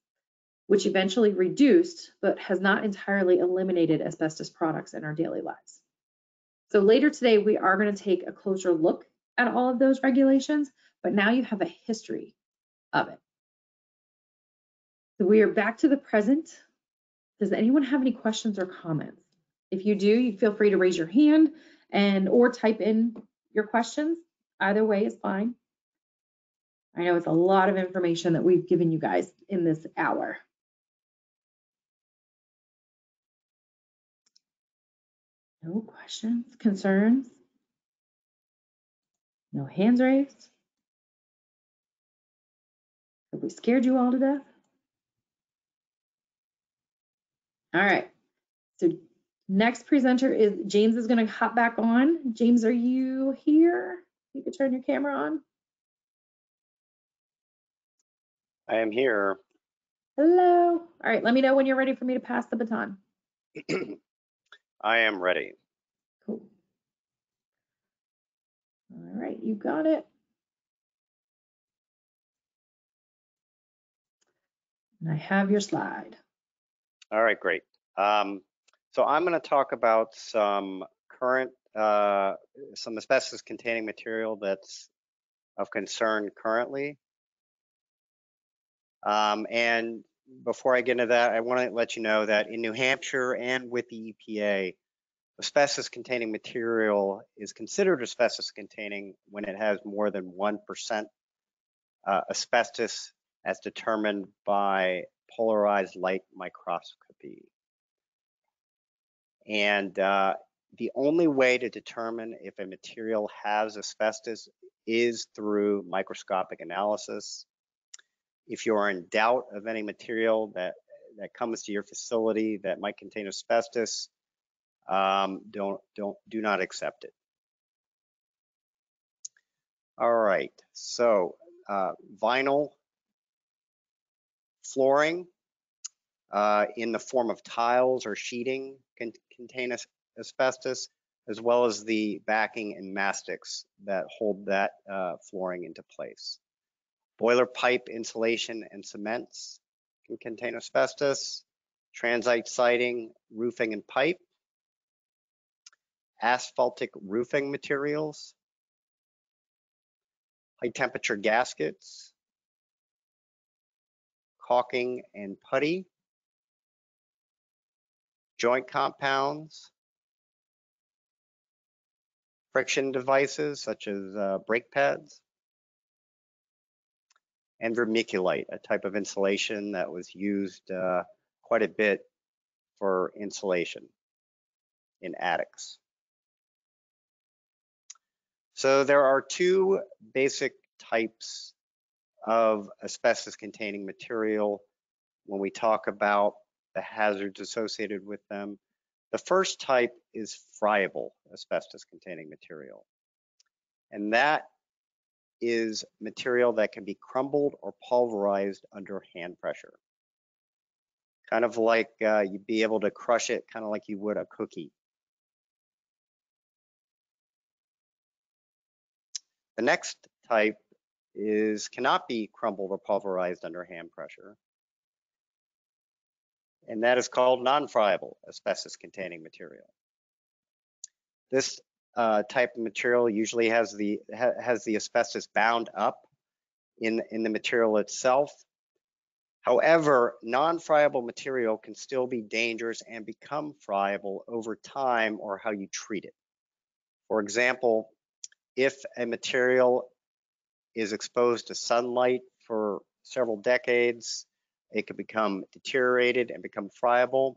which eventually reduced but has not entirely eliminated asbestos products in our daily lives. So later today, we are going to take a closer look at all of those regulations, but now you have a history of it. So we are back to the present. Does anyone have any questions or comments? If you do, you feel free to raise your hand and or type in your questions. Either way is fine. I know it's a lot of information that we've given you guys in this hour. No questions, concerns? No hands raised? Have we scared you all to death? All right. So next presenter is James is going to hop back on. James, are you here? You could turn your camera on. I am here. Hello. All right, let me know when you're ready for me to pass the baton. I am ready. Cool. All right, you got it. And I have your slide. All right, great. Um, so I'm going to talk about some current, uh, some asbestos containing material that's of concern currently. Um, and before I get into that, I want to let you know that in New Hampshire and with the EPA, asbestos containing material is considered asbestos containing when it has more than 1% uh, asbestos as determined by polarized light microscopy. And uh, the only way to determine if a material has asbestos is through microscopic analysis if you are in doubt of any material that that comes to your facility that might contain asbestos, um, don't don't do not accept it. All right, so uh, vinyl flooring uh, in the form of tiles or sheeting can contain asbestos. as well as the backing and mastics that hold that uh, flooring into place. Boiler pipe insulation and cements can contain asbestos, transite siding, roofing and pipe, asphaltic roofing materials, high temperature gaskets, caulking and putty, joint compounds, friction devices such as uh, brake pads, and vermiculite, a type of insulation that was used uh, quite a bit for insulation in attics. So there are two basic types of asbestos containing material when we talk about the hazards associated with them. The first type is friable asbestos containing material. And that is material that can be crumbled or pulverized under hand pressure. Kind of like uh, you'd be able to crush it kind of like you would a cookie. The next type is cannot be crumbled or pulverized under hand pressure. And that is called non-friable asbestos containing material. This uh, type of material usually has the ha, has the asbestos bound up in in the material itself. However, non-friable material can still be dangerous and become friable over time or how you treat it. For example, if a material is exposed to sunlight for several decades, it can become deteriorated and become friable.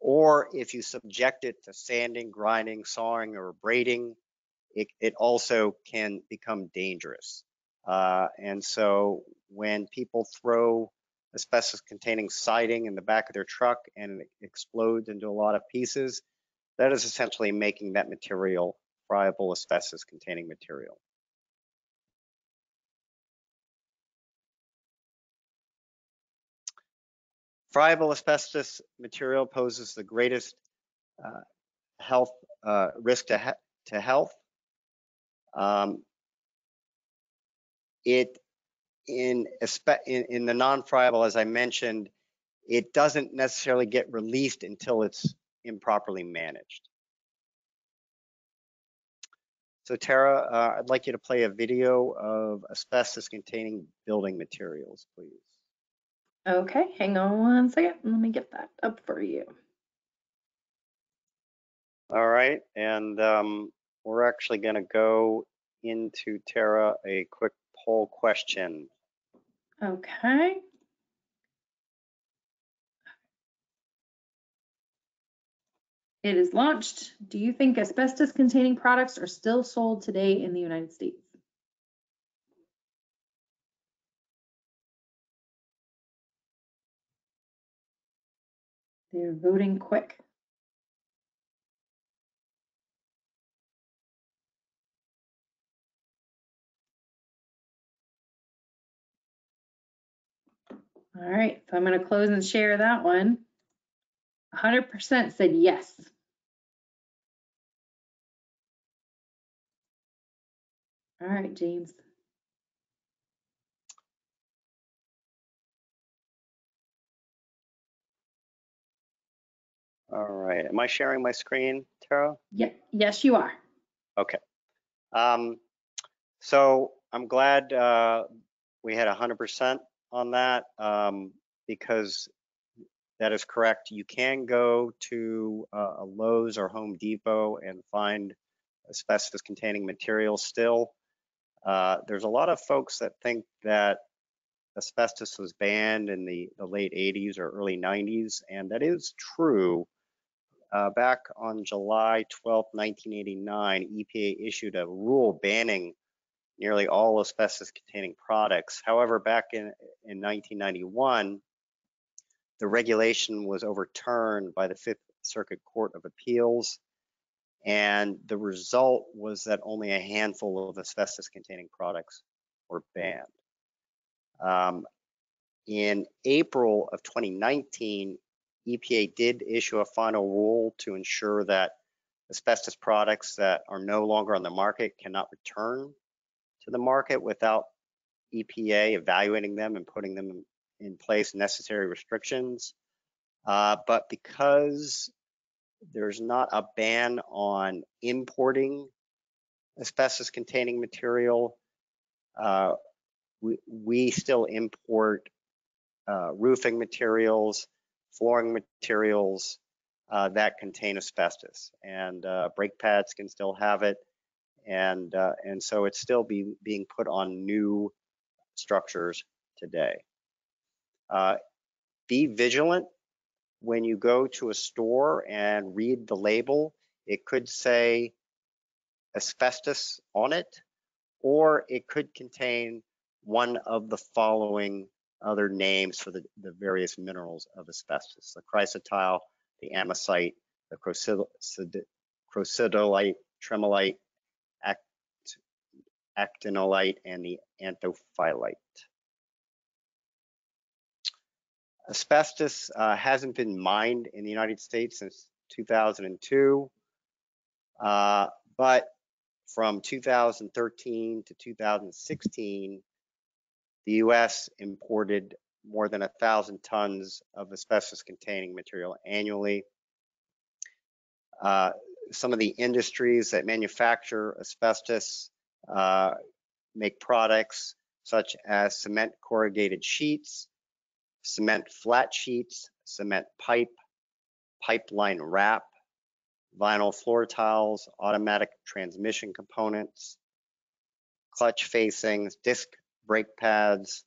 Or if you subject it to sanding, grinding, sawing, or braiding, it, it also can become dangerous. Uh, and so when people throw asbestos containing siding in the back of their truck and it explodes into a lot of pieces, that is essentially making that material friable asbestos containing material. Friable asbestos material poses the greatest uh, health uh, risk to, he to health. Um, it in, in, in the non-friable, as I mentioned, it doesn't necessarily get released until it's improperly managed. So Tara, uh, I'd like you to play a video of asbestos containing building materials, please. Okay, hang on one second. Let me get that up for you. All right, and um, we're actually going to go into Tara a quick poll question. Okay. It is launched. Do you think asbestos containing products are still sold today in the United States? They're voting quick. All right, so I'm going to close and share that one. 100% said yes. All right, James. All right, am I sharing my screen, Tara? Yeah, yes, you are. Okay. Um, so I'm glad uh, we had 100% on that um, because that is correct. You can go to uh, a Lowe's or Home Depot and find asbestos containing materials still. Uh, there's a lot of folks that think that asbestos was banned in the, the late 80s or early 90s, and that is true. Uh, back on July 12, 1989, EPA issued a rule banning nearly all asbestos containing products. However, back in, in 1991, the regulation was overturned by the Fifth Circuit Court of Appeals. And the result was that only a handful of asbestos containing products were banned. Um, in April of 2019, EPA did issue a final rule to ensure that asbestos products that are no longer on the market cannot return to the market without EPA evaluating them and putting them in- place necessary restrictions. Uh, but because there's not a ban on importing asbestos containing material, uh, we, we still import uh, roofing materials, flooring materials uh, that contain asbestos, and uh, brake pads can still have it, and uh, and so it's still be, being put on new structures today. Uh, be vigilant when you go to a store and read the label. It could say asbestos on it, or it could contain one of the following other names for the, the various minerals of asbestos, the chrysotile, the amosite, the crocidolite, tremolite, act, actinolite, and the anthophyllite. Asbestos uh, hasn't been mined in the United States since 2002, uh, but from 2013 to 2016, the US imported more than a thousand tons of asbestos containing material annually. Uh, some of the industries that manufacture asbestos uh, make products such as cement corrugated sheets, cement flat sheets, cement pipe, pipeline wrap, vinyl floor tiles, automatic transmission components, clutch facings, disc brake pads,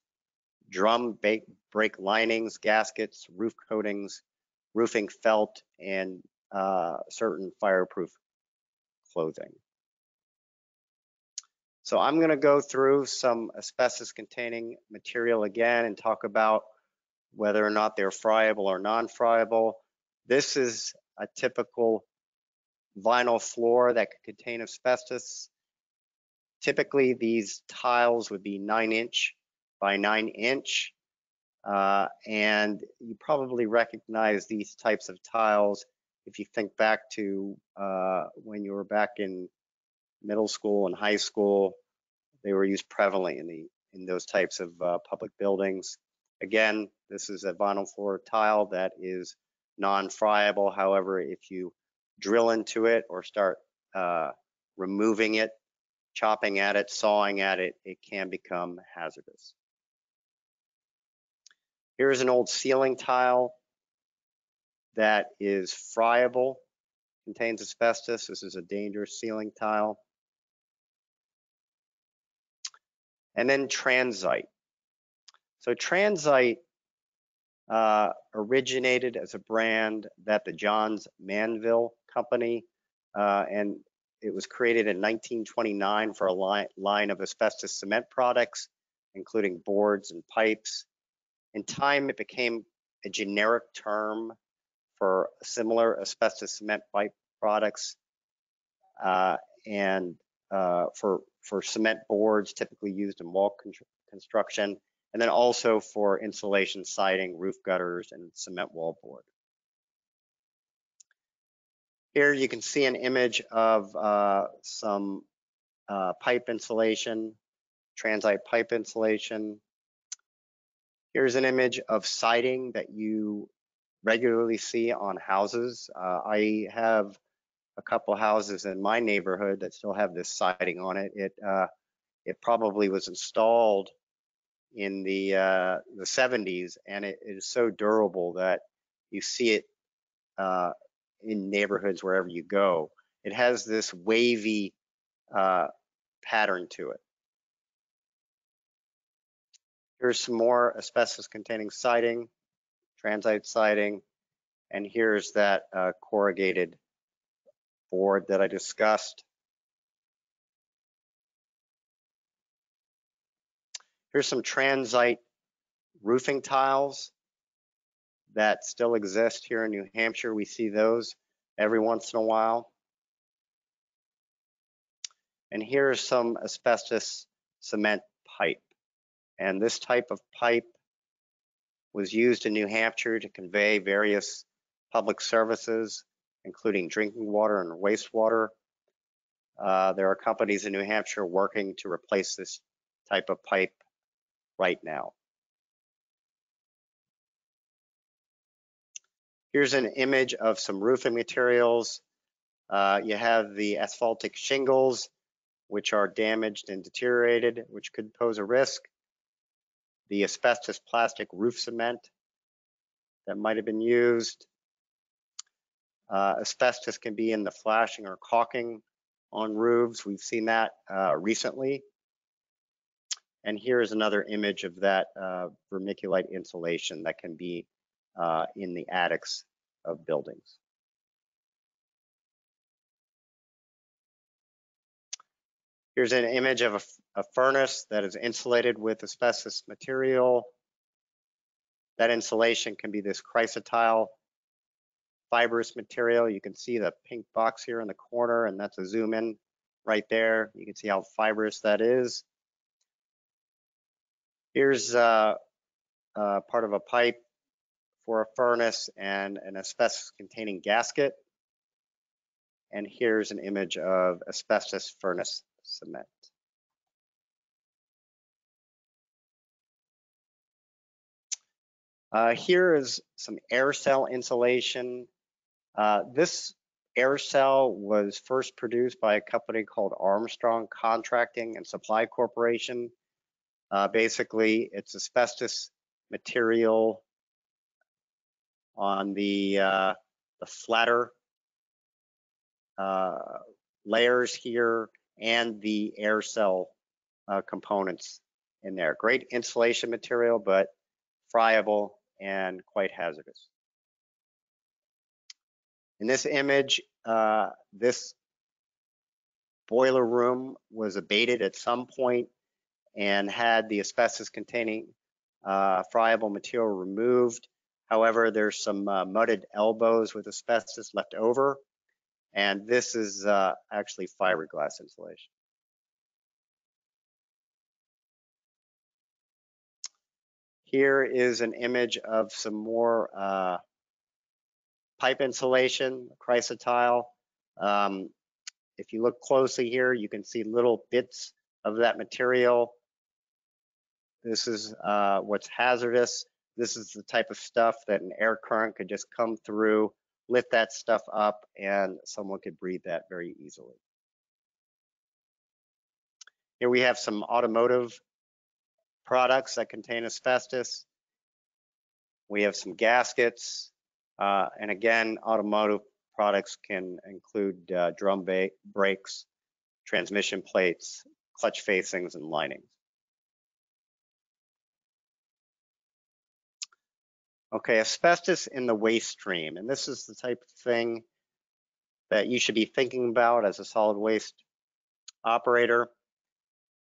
drum brake, brake linings, gaskets, roof coatings, roofing felt, and uh, certain fireproof clothing. So I'm going to go through some asbestos containing material again and talk about whether or not they're friable or non-friable. This is a typical vinyl floor that could contain asbestos. Typically, these tiles would be nine inch by nine inch. Uh, and you probably recognize these types of tiles if you think back to uh, when you were back in middle school and high school, they were used prevalently in the in those types of uh, public buildings. Again, this is a vinyl floor tile that is non-friable. However, if you drill into it or start uh, removing it, chopping at it, sawing at it, it can become hazardous. Here's an old ceiling tile that is friable, contains asbestos. This is a dangerous ceiling tile. And then transite. So transite uh, originated as a brand that the Johns Manville Company, uh, and it was created in 1929 for a line, line of asbestos cement products, including boards and pipes. In time, it became a generic term for similar asbestos cement pipe products uh, and uh, for for cement boards typically used in wall con construction, and then also for insulation siding, roof gutters, and cement wall board. Here you can see an image of uh, some uh, pipe insulation, transite pipe insulation. Here's an image of siding that you regularly see on houses. Uh, I have a couple houses in my neighborhood that still have this siding on it. It uh, it probably was installed in the uh, the 70s, and it, it is so durable that you see it uh, in neighborhoods wherever you go. It has this wavy uh, pattern to it. Here's some more asbestos-containing siding, transite siding, and here's that uh, corrugated board that I discussed. Here's some transite roofing tiles that still exist here in New Hampshire. We see those every once in a while. And here's some asbestos cement pipe. And this type of pipe was used in New Hampshire to convey various public services including drinking water and wastewater. Uh, there are companies in New Hampshire working to replace this type of pipe right now. Here's an image of some roofing materials. Uh, you have the asphaltic shingles, which are damaged and deteriorated, which could pose a risk. The asbestos plastic roof cement that might have been used. Uh, asbestos can be in the flashing or caulking on roofs. We've seen that uh, recently. And here is another image of that uh, vermiculite insulation that can be uh, in the attics of buildings. Here's an image of a, a furnace that is insulated with asbestos material. That insulation can be this chrysotile fibrous material. You can see the pink box here in the corner, and that's a zoom in right there. You can see how fibrous that is. Here's uh, uh, part of a pipe for a furnace and an asbestos containing gasket. And here's an image of asbestos furnace cement. Uh, here is some air cell insulation. Uh, this air cell was first produced by a company called Armstrong Contracting and Supply Corporation. Uh, basically, it's asbestos material on the, uh, the flatter uh, layers here and the air cell uh, components in there. Great insulation material, but friable and quite hazardous. In this image, uh, this boiler room was abated at some point and had the asbestos containing uh, friable material removed. However, there's some uh, mudded elbows with asbestos left over, and this is uh, actually fiberglass insulation. Here is an image of some more uh, pipe insulation, chrysotile. Um, if you look closely here, you can see little bits of that material. This is uh, what's hazardous. This is the type of stuff that an air current could just come through, lift that stuff up, and someone could breathe that very easily. Here we have some automotive products that contain asbestos. We have some gaskets, uh, and again, automotive products can include uh, drum brakes, transmission plates, clutch facings, and linings. Okay, asbestos in the waste stream. And this is the type of thing that you should be thinking about as a solid waste operator.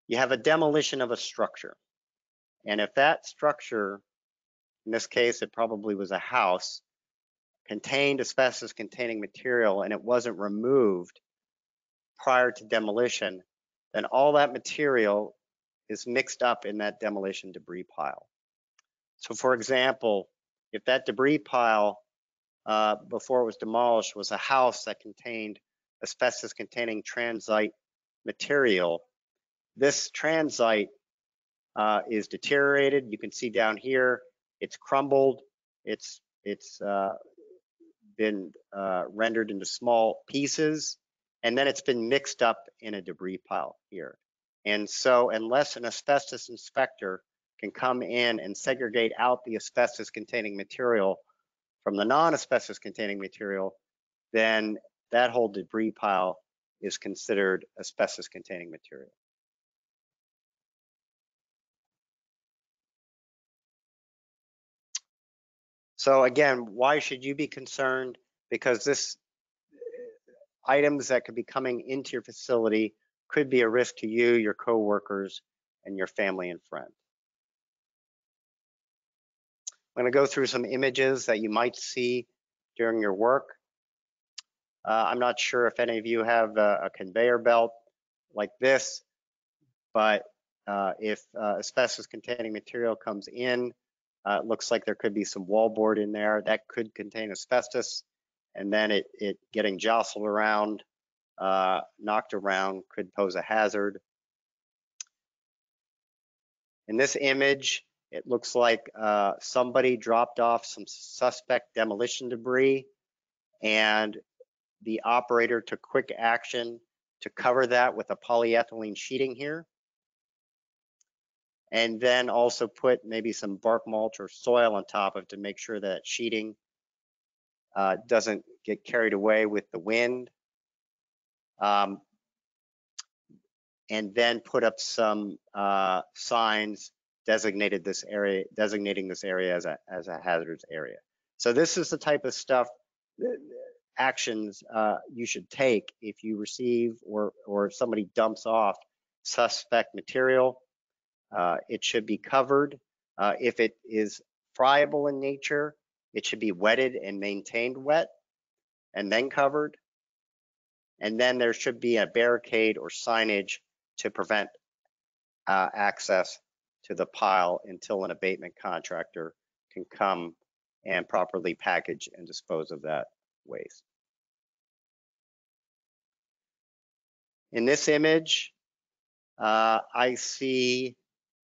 You have a demolition of a structure. And if that structure, in this case, it probably was a house, contained asbestos containing material and it wasn't removed prior to demolition, then all that material is mixed up in that demolition debris pile. So for example, if that debris pile uh, before it was demolished was a house that contained asbestos containing transite material, this transite uh, is deteriorated. You can see down here, it's crumbled, it's, it's uh, been uh, rendered into small pieces, and then it's been mixed up in a debris pile here. And so unless an asbestos inspector can come in and segregate out the asbestos containing material from the non-asbestos containing material, then that whole debris pile is considered asbestos containing material. So again, why should you be concerned? Because this uh, items that could be coming into your facility could be a risk to you, your coworkers, and your family and friends. I'm going to go through some images that you might see during your work. Uh, I'm not sure if any of you have a, a conveyor belt like this, but uh, if uh, asbestos containing material comes in, uh, it looks like there could be some wallboard in there that could contain asbestos. and then it, it getting jostled around, uh, knocked around could pose a hazard. In this image, it looks like uh, somebody dropped off some suspect demolition debris and the operator took quick action to cover that with a polyethylene sheeting here. And then also put maybe some bark mulch or soil on top of to make sure that sheeting uh, doesn't get carried away with the wind. Um, and then put up some uh, signs designated this area, designating this area as a, as a hazardous area. So this is the type of stuff, uh, actions uh, you should take if you receive or, or if somebody dumps off suspect material. Uh, it should be covered. Uh, if it is friable in nature, it should be wetted and maintained wet and then covered. And then there should be a barricade or signage to prevent uh, access to the pile until an abatement contractor can come and properly package and dispose of that waste. In this image, uh, I see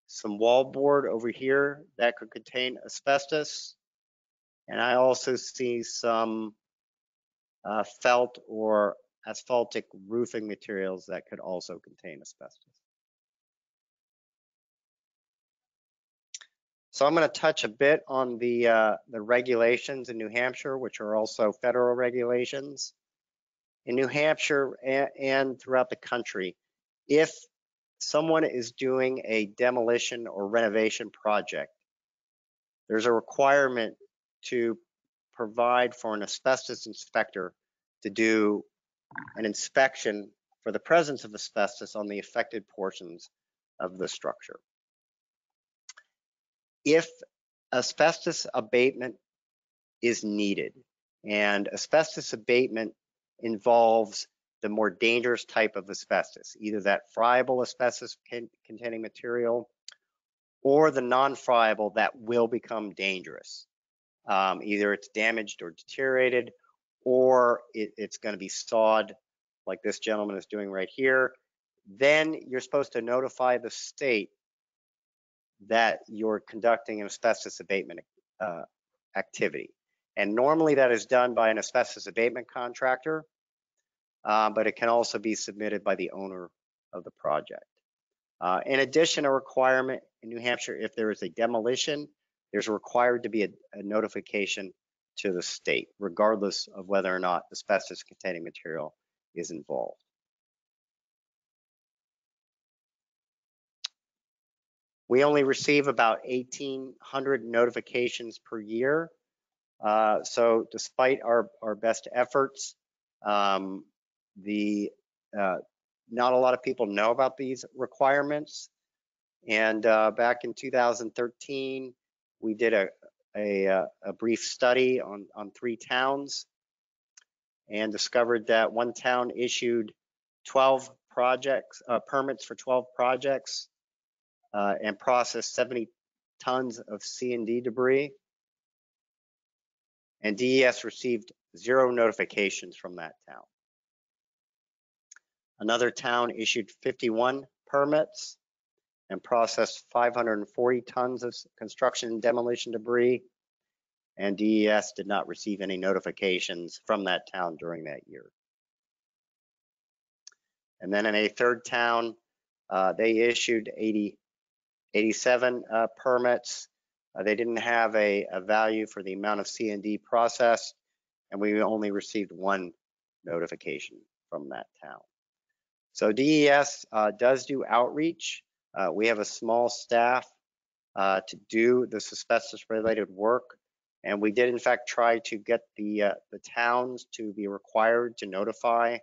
some wallboard over here that could contain asbestos. And I also see some uh, felt or asphaltic roofing materials that could also contain asbestos. So I'm going to touch a bit on the uh, the regulations in New Hampshire, which are also federal regulations. In New Hampshire and, and throughout the country, if someone is doing a demolition or renovation project, there's a requirement to provide for an asbestos inspector to do an inspection for the presence of asbestos on the affected portions of the structure. If asbestos abatement is needed, and asbestos abatement involves the more dangerous type of asbestos, either that friable asbestos containing material or the non-friable that will become dangerous. Um, either it's damaged or deteriorated, or it, it's going to be sawed like this gentleman is doing right here. Then you're supposed to notify the state that you're conducting an asbestos abatement uh, activity. And normally that is done by an asbestos abatement contractor uh, but it can also be submitted by the owner of the project. Uh, in addition, a requirement in New Hampshire, if there is a demolition, there's required to be a, a notification to the state, regardless of whether or not asbestos containing material is involved. We only receive about 1,800 notifications per year. Uh, so despite our, our best efforts, um, the uh, not a lot of people know about these requirements. And uh, back in 2013, we did a, a, uh, a, brief study on, on three towns and discovered that one town issued 12 projects, uh, permits for 12 projects uh, and processed 70 tons of C&D debris. And DES received zero notifications from that town. Another town issued 51 permits and processed 540 tons of construction and demolition debris. And DES did not receive any notifications from that town during that year. And then in a third town, uh, they issued 80, 87 uh, permits. Uh, they didn't have a, a, value for the amount of C&D processed, and we only received one notification from that town. So DES uh, does do outreach. Uh, we have a small staff uh, to do this asbestos related work. And we did in fact try to get the, uh, the towns to be required to notify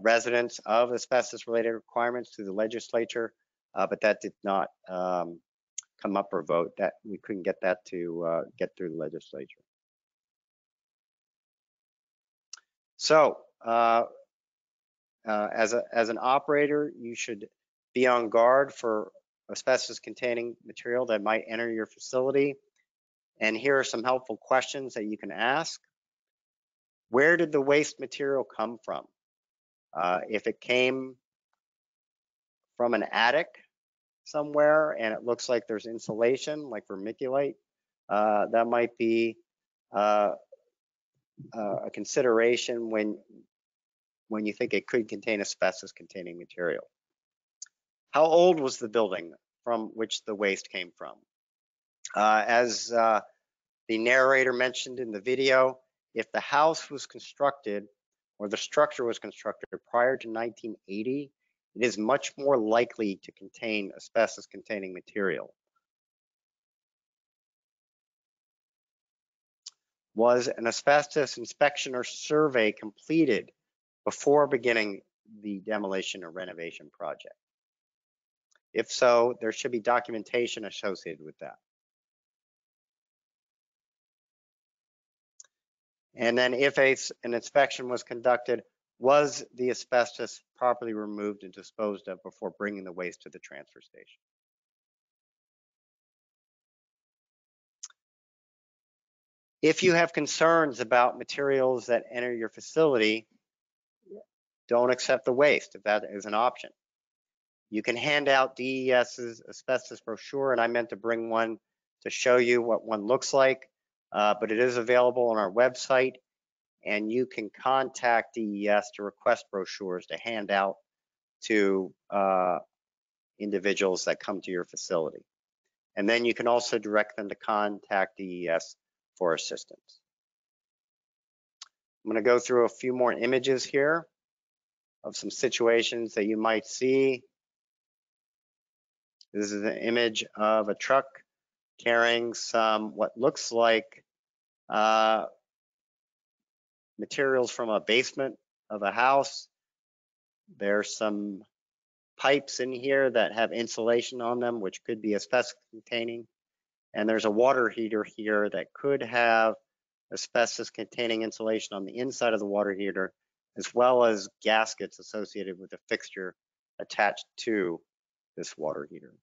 residents of asbestos related requirements to the legislature, uh, but that did not um, come up or vote. That we couldn't get that to get through the legislature. So uh, uh, as, a, as an operator, you should be on guard for asbestos containing material that might enter your facility. And here are some helpful questions that you can ask. where did the waste material come from? Uh, if it came from an attic somewhere and it looks like there's insulation, like vermiculite, uh, that might be uh, uh, a consideration when when you think it could contain asbestos containing material. How old was the building from which the waste came from? Uh, as uh, the narrator mentioned in the video, if the house was constructed or the structure was constructed prior to 1980, it is much more likely to contain asbestos containing material. Was an asbestos inspection or survey completed before beginning the demolition or renovation project? If so, there should be documentation associated with that. And then if a, an inspection was conducted, was the asbestos properly removed and disposed of before bringing the waste to the transfer station? If you have concerns about materials that enter your facility, don't accept the waste if that is an option. You can hand out DES's asbestos brochure, and I meant to bring one to show you what one looks like, uh, but it is available on our website, and you can contact DES to request brochures to hand out to uh, individuals that come to your facility. And then you can also direct them to contact DES for assistance. I'm going to go through a few more images here of some situations that you might see. This is an image of a truck carrying some what looks like uh, materials from a basement of a house. There's some pipes in here that have insulation on them, which could be asbestos containing. And there's a water heater here that could have asbestos containing insulation on the inside of the water heater, as well as gaskets associated with the fixture attached to this water heater.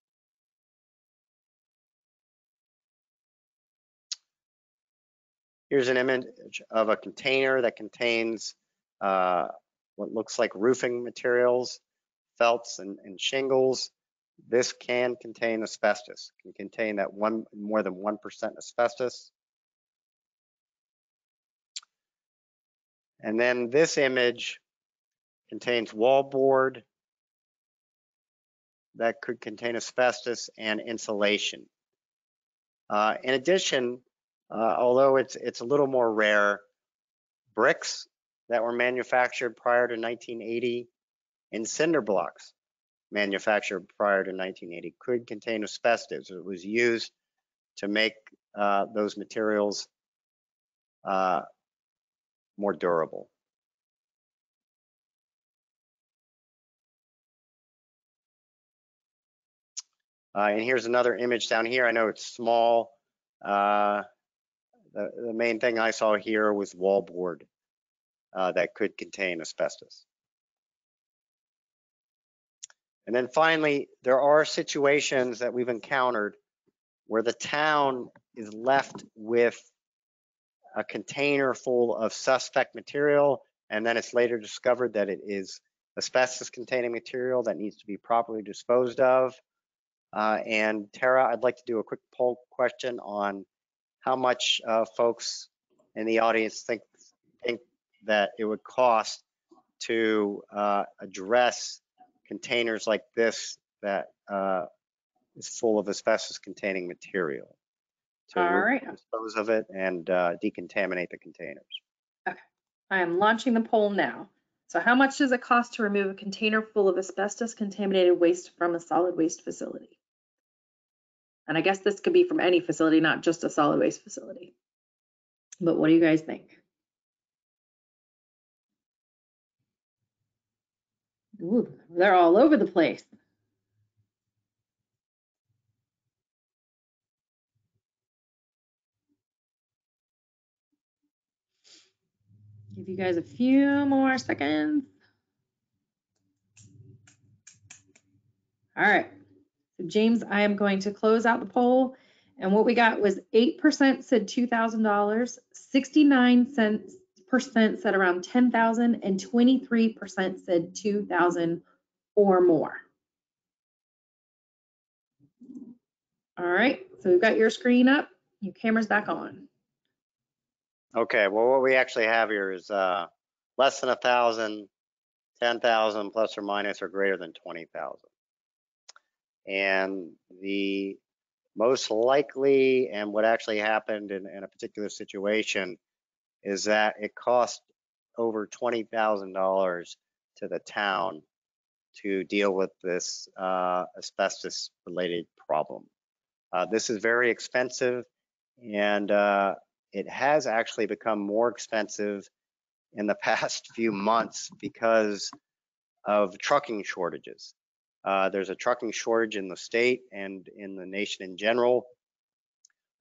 Here's an image of a container that contains uh, what looks like roofing materials, felts and, and, shingles. This can contain asbestos, can contain that one more than 1% asbestos. And then this image contains wallboard that could contain asbestos and insulation. Uh, in addition, uh, although it's it's a little more rare, bricks that were manufactured prior to 1980 and cinder blocks manufactured prior to 1980 could contain asbestos. It was used to make uh, those materials uh, more durable. Uh, and here's another image down here. I know it's small. Uh, the, the, main thing I saw here was wallboard uh, that could contain asbestos. And then finally, there are situations that we've encountered where the town is left with a container full of suspect material, and then it's later discovered that it is asbestos containing material that needs to be properly disposed of. Uh, and Tara, I'd like to do a quick poll question on how much uh, folks in the audience think think that it would cost to uh, address containers like this that uh, is full of asbestos containing material to All right. dispose of it and uh, decontaminate the containers. Okay, I am launching the poll now. So how much does it cost to remove a container full of asbestos contaminated waste from a solid waste facility? And I guess this could be from any facility, not just a solid waste facility. But what do you guys think? Ooh, they're all over the place. Give you guys a few more seconds. All right. So James, I am going to close out the poll. And what we got was 8% said $2,000, 69 cents percent said around 10,000 and 23% said 2,000 or more. All right, so we've got your screen up, your camera's back on. Okay, well, what we actually have here is uh, less than a thousand, ten thousand plus or minus or greater than twenty thousand. And the most likely and what actually happened in, in a particular situation is that it cost over twenty thousand dollars to the town to deal with this uh, asbestos related problem. Uh, this is very expensive and uh, it has actually become more expensive in the past few months because of trucking shortages. Uh, there's a trucking shortage in the state and in the nation in general.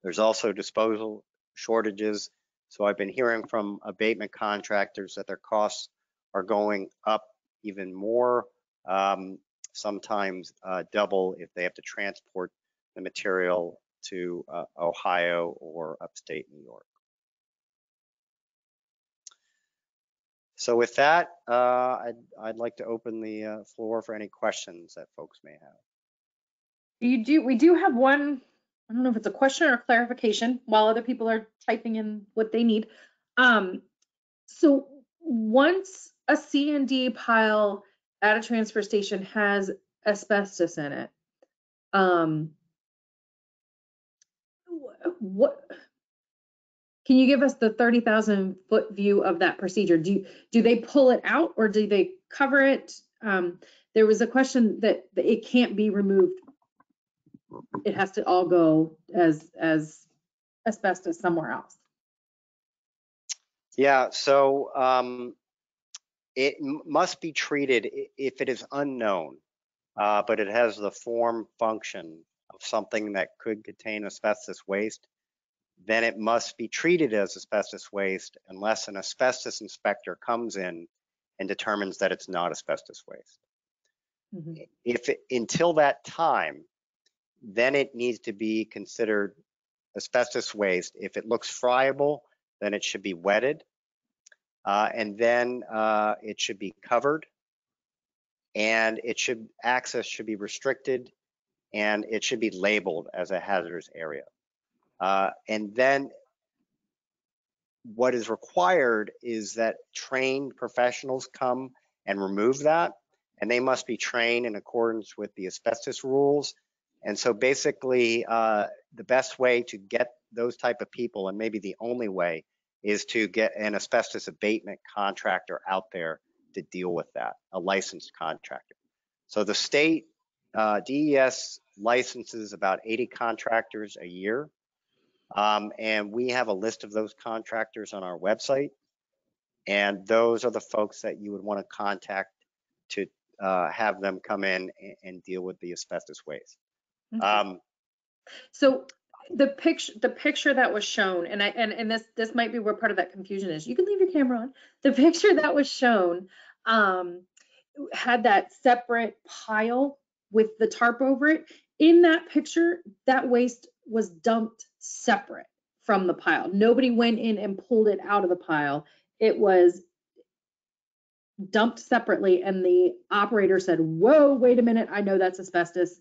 There's also disposal shortages. So I've been hearing from abatement contractors that their costs are going up even more, um, sometimes uh, double if they have to transport the material to uh, Ohio or upstate New York. So with that, uh, I'd, I'd like to open the uh, floor for any questions that folks may have. You do, we do have one, I don't know if it's a question or a clarification while other people are typing in what they need. Um, so once a C and D pile at a transfer station has asbestos in it, um, what, can you give us the thirty thousand foot view of that procedure? Do, do they pull it out or do they cover it? Um, there was a question that, that it can't be removed. It has to all go as, as asbestos somewhere else. Yeah, so um, it must be treated if it is unknown, uh, but it has the form function of something that could contain asbestos waste, then it must be treated as asbestos waste unless an asbestos inspector comes in and determines that it's not asbestos waste. Mhm. If, it- until that time, then it needs to be considered asbestos waste. If it looks friable, then it should be wetted. Uh, and then uh, it should be covered. And it should, access should be restricted and it should be labeled as a hazardous area. Uh, and then what is required is that trained professionals come and remove that. And they must be trained in accordance with the asbestos rules. And so basically, uh, the best way to get those type of people, and maybe the only way, is to get an asbestos abatement contractor out there to deal with that, a licensed contractor. So the state uh, DES licenses about 80 contractors a year. Um, and we have a list of those contractors on our website. And those are the folks that you would want to contact to uh, have them come in and, and deal with the asbestos waste. Okay. Um, So the picture, the picture that was shown, and I, and, and this, this might be where part of that confusion is. You can leave your camera on. The picture that was shown, um, had that separate pile with the tarp over it. In that picture, that waste was dumped separate from the pile. Nobody went in and pulled it out of the pile. It was dumped separately and the operator said, whoa, wait a minute, I know that's asbestos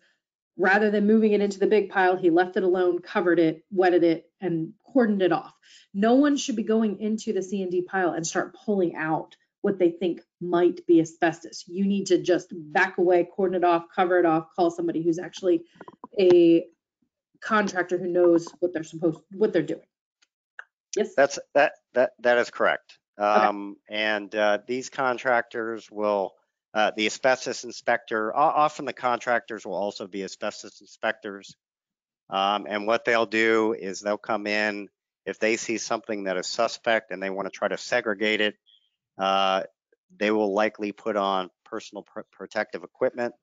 rather than moving it into the big pile, he left it alone, covered it, wetted it, and cordoned it off. No one should be going into the C and D pile and start pulling out what they think might be asbestos. You need to just back away, cordon it off, cover it off, call somebody who's actually a contractor who knows what they're supposed, what they're doing. Yes? That's, that, that, that is correct. Um, and, uh, these contractors will, uh, the asbestos inspector, often the contractors will also be asbestos inspectors. Um, and what they'll do is they'll come in, if they see something that is suspect and they want to try to segregate it, uh, they will likely put on personal pr- protective equipment,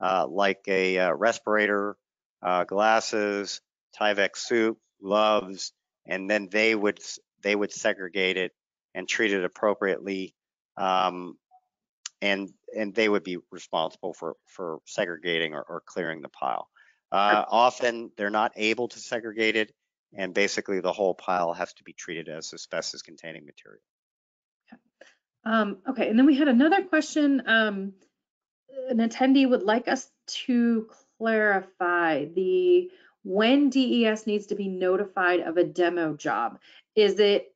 uh, like a uh, respirator, uh, glasses, Tyvek suit, gloves, and then they would they would segregate it and treat it appropriately, um, and and they would be responsible for for segregating or, or clearing the pile. Uh, often they're not able to segregate it, and basically the whole pile has to be treated as asbestos containing material. Um, okay, and then we had another question. Um, an attendee would like us to clarify the when DES needs to be notified of a demo job. Is it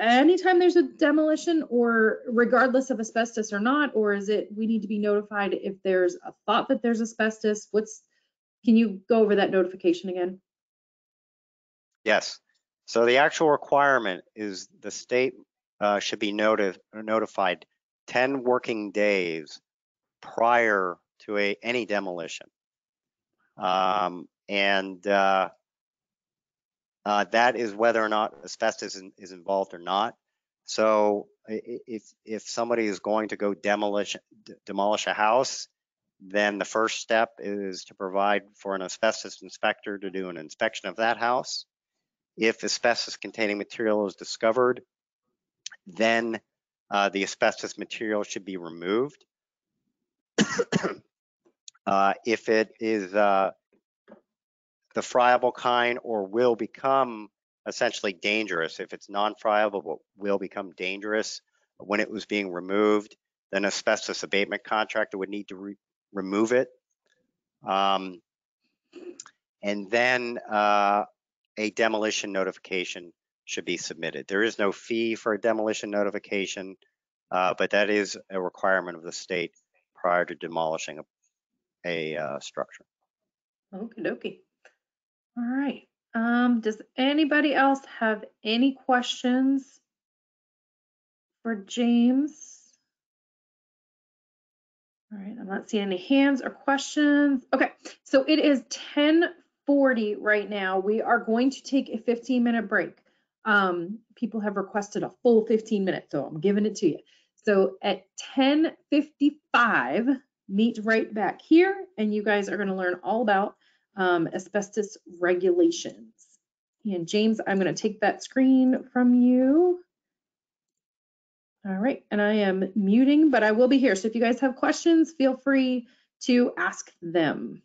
anytime there's a demolition or regardless of asbestos or not, or is it we need to be notified if there's a thought that there's asbestos? What's, can you go over that notification again? Yes. So the actual requirement is the state uh, should be noti- notified 10 working days prior to a, any demolition. Um, and uh, uh, that is whether or not asbestos is, is involved or not. So if, if somebody is going to go demolish, demolish a house, then the first step is to provide for an asbestos inspector to do an inspection of that house. If asbestos containing material is discovered, then uh, the asbestos material should be removed. Uh, If it is uh, the friable kind or will become essentially dangerous, if it's non-friable will become dangerous when it was being removed, then asbestos abatement contractor would need to re- remove it. Um, And then uh, a demolition notification should be submitted. There is no fee for a demolition notification, uh, but that is a requirement of the state prior to demolishing a, a uh, structure. Okie dokie. All right. Um, does anybody else have any questions for James? All right, I'm not seeing any hands or questions. Okay, so it is 10:40 right now. We are going to take a 15 minute break. Um, people have requested a full 15 minutes, so I'm giving it to you. So at 10:55, meet right back here, and you guys are going to learn all about um, asbestos regulations. And James, I'm going to take that screen from you. All right, and I am muting, but I will be here. So if you guys have questions, feel free to ask them.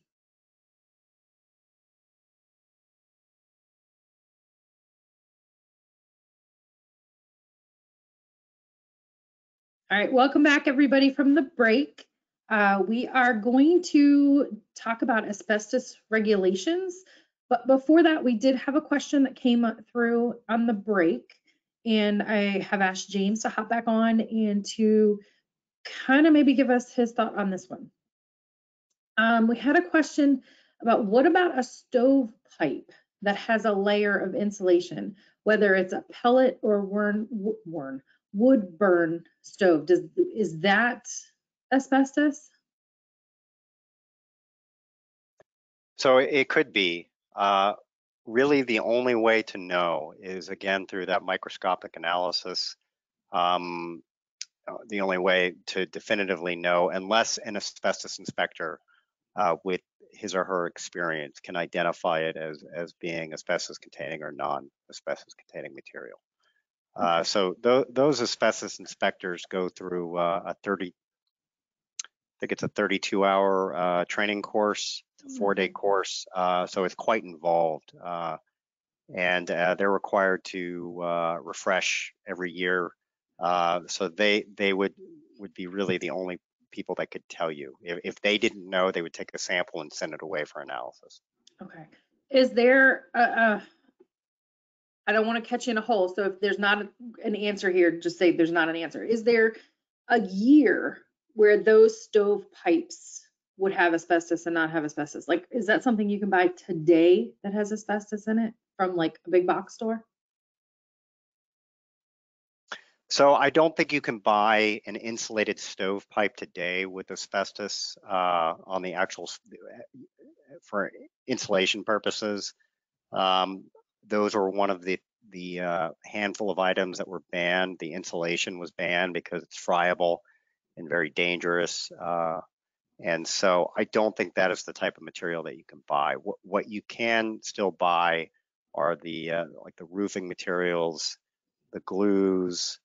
All right, welcome back everybody from the break. Uh, we are going to talk about asbestos regulations. But before that, we did have a question that came through on the break. And I have asked James to hop back on and to kind of maybe give us his thought on this one. Um, we had a question about what about a stove pipe that has a layer of insulation, whether it's a pellet or worn, worn wood burn stove. Does is that asbestos? So it could be. Uh, really, the only way to know is again through that microscopic analysis. Um, uh, the only way to definitively know, unless an asbestos inspector uh, with his or her experience can identify it as as being asbestos containing or non-asbestos containing material. Uh, so tho- those asbestos inspectors go through uh, a 30, I think it's a 32 hour uh, training course, a four day course. Uh, so it's quite involved. Uh, and uh, they're required to uh, refresh every year. Uh, so they they would would be really the only people that could tell you. If, if they didn't know, they would take a sample and send it away for analysis. Okay. Is there a, a I don't want to catch you in a hole, so if there's not an answer here, just say there's not an answer. Is there a year where those stove pipes would have asbestos and not have asbestos? Like, is that something you can buy today that has asbestos in it from like a big box store? So I don't think you can buy an insulated stovepipe today with asbestos uh, on the actual for insulation purposes. Um, those are one of the the uh, handful of items that were banned. The insulation was banned because it's friable and very dangerous. Uh, and so I don't think that is the type of material that you can buy. What, what you can still buy are the uh, like the roofing materials, the glues,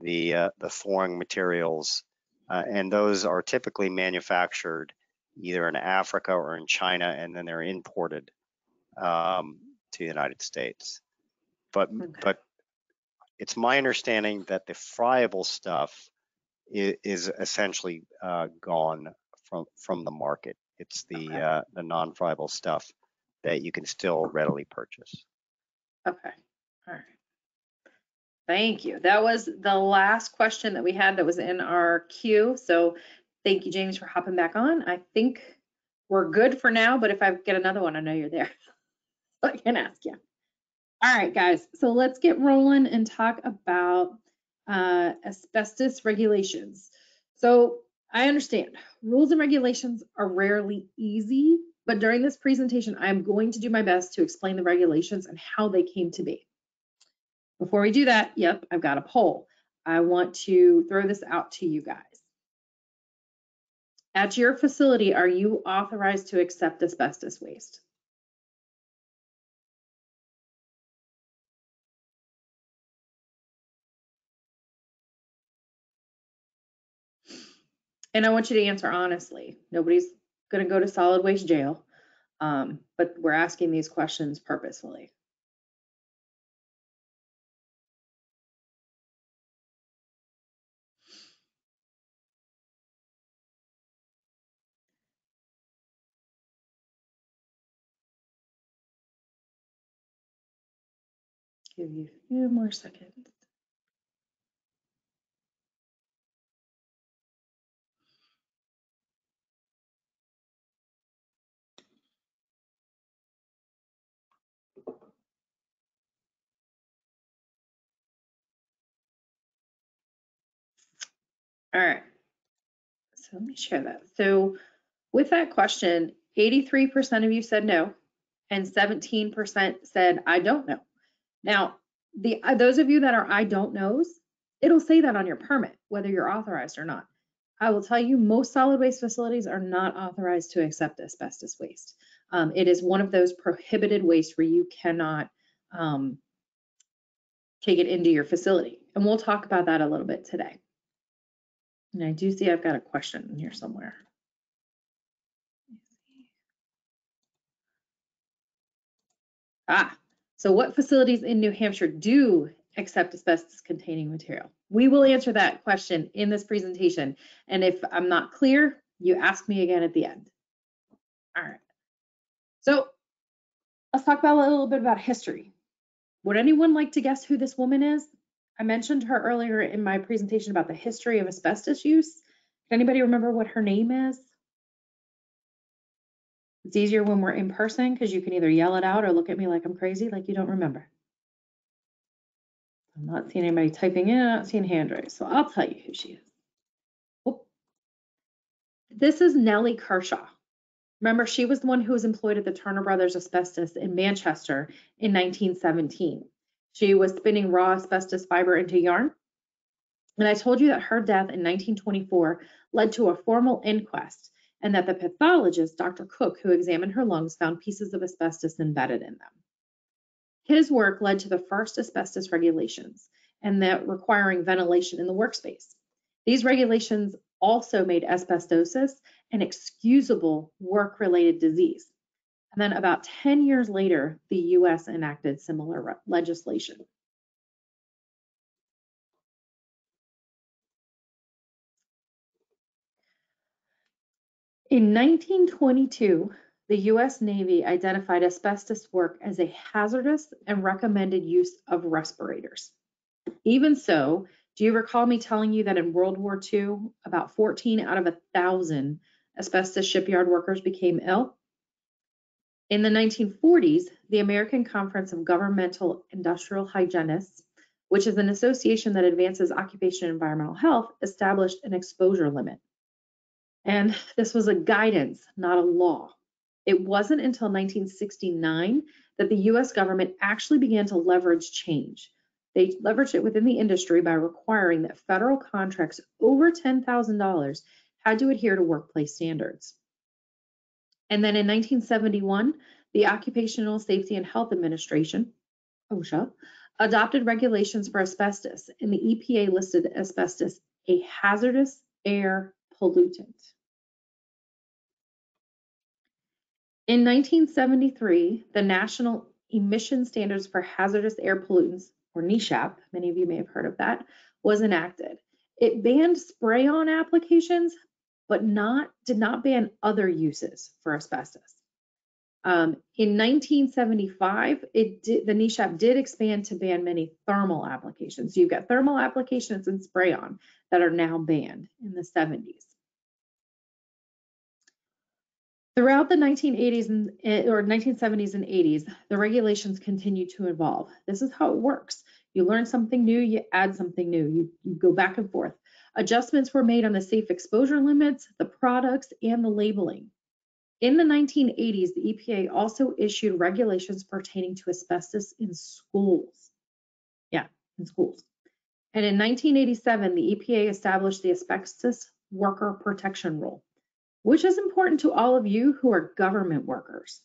the uh, the flooring materials, uh, and those are typically manufactured either in Africa or in China, and then they're imported um, to the United States. But Okay. but it's my understanding that the friable stuff is, is essentially uh, gone from from the market. It's the Okay. uh, the non-friable stuff that you can still readily purchase. Okay, all right. Thank you. That was the last question that we had that was in our queue. So thank you, James, for hopping back on. I think we're good for now, but if I get another one, I know you're there. I can ask you. All right, guys, so let's get rolling and talk about uh, asbestos regulations. So I understand rules and regulations are rarely easy, but during this presentation, I'm going to do my best to explain the regulations and how they came to be. Before we do that, yep, I've got a poll. I want to throw this out to you guys. At your facility, are you authorized to accept asbestos waste? And I want you to answer honestly. Nobody's going to go to solid waste jail, um, but we're asking these questions purposefully. Give you a few more seconds. All right. So let me share that. So with that question, 83% of you said no, and 17% said I don't know. Now, the uh, those of you that are I don't knows, it'll say that on your permit, whether you're authorized or not. I will tell you, most solid waste facilities are not authorized to accept asbestos waste. Um, it is one of those prohibited waste where you cannot um, take it into your facility. And we'll talk about that a little bit today. And I do see I've got a question in here somewhere. Ah, so what facilities in New Hampshire do accept asbestos containing material? We will answer that question in this presentation. And if I'm not clear, you ask me again at the end. All right. So let's talk about a little bit about history. Would anyone like to guess who this woman is? I mentioned her earlier in my presentation about the history of asbestos use. Can anybody remember what her name is? It's easier when we're in person because you can either yell it out or look at me like I'm crazy, like you don't remember. I'm not seeing anybody typing in, I'm not seeing hand raised, so I'll tell you who she is. Oh. This is Nellie Kershaw. Remember, she was the one who was employed at the Turner Brothers Asbestos in Manchester in 1917. She was spinning raw asbestos fiber into yarn. And I told you that her death in 1924 led to a formal inquest and that the pathologist, Dr. Cooke, who examined her lungs, found pieces of asbestos embedded in them. His work led to the first asbestos regulations and that requiring ventilation in the workspace. These regulations also made asbestosis an excusable work-related disease. And then about 10 years later, the US enacted similar legislation. In 1922, the US Navy identified asbestos work as a hazardous and recommended use of respirators. Even so, do you recall me telling you that in World War II, about 14 out of a thousand asbestos shipyard workers became ill? In the 1940s, the American Conference of Governmental Industrial Hygienists, which is an association that advances occupation and environmental health, established an exposure limit. And this was a guidance, not a law. It wasn't until 1969 that the US government actually began to leverage change. They leveraged it within the industry by requiring that federal contracts over $10,000 had to adhere to workplace standards. And then in 1971, the Occupational Safety and Health Administration, OSHA, adopted regulations for asbestos, and the EPA listed asbestos a hazardous air pollutant. In 1973, the National Emission Standards for Hazardous Air Pollutants, or NESHAP, many of you may have heard of that, was enacted. It banned spray-on applications, but not did not ban other uses for asbestos. Um, in 1975, it did, the NESHAP did expand to ban many thermal applications. So you've got thermal applications and spray-on that are now banned in the 70s. Throughout the 1980s and eh, or 1970s and 80s, the regulations continue to evolve. This is how it works. You learn something new, you add something new, you, you go back and forth. Adjustments were made on the safe exposure limits, the products, and the labeling. In the 1980s, the EPA also issued regulations pertaining to asbestos in schools. Yeah, in schools. And in 1987, the EPA established the Asbestos Worker Protection Rule, which is important to all of you who are government workers.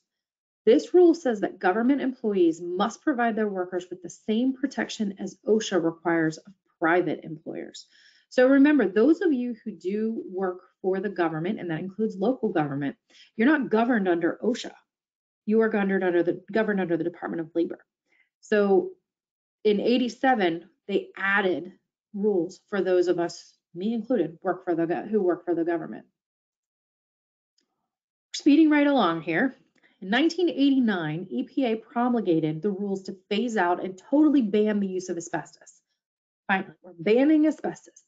This rule says that government employees must provide their workers with the same protection as OSHA requires of private employers. So remember, those of you who do work for the government, and that includes local government, you're not governed under OSHA. You are governed under the governed under the Department of Labor. So in 87, they added rules for those of us, me included, work for the who work for the government. Speeding right along here. In 1989, EPA promulgated the rules to phase out and totally ban the use of asbestos. Finally, we're banning asbestos.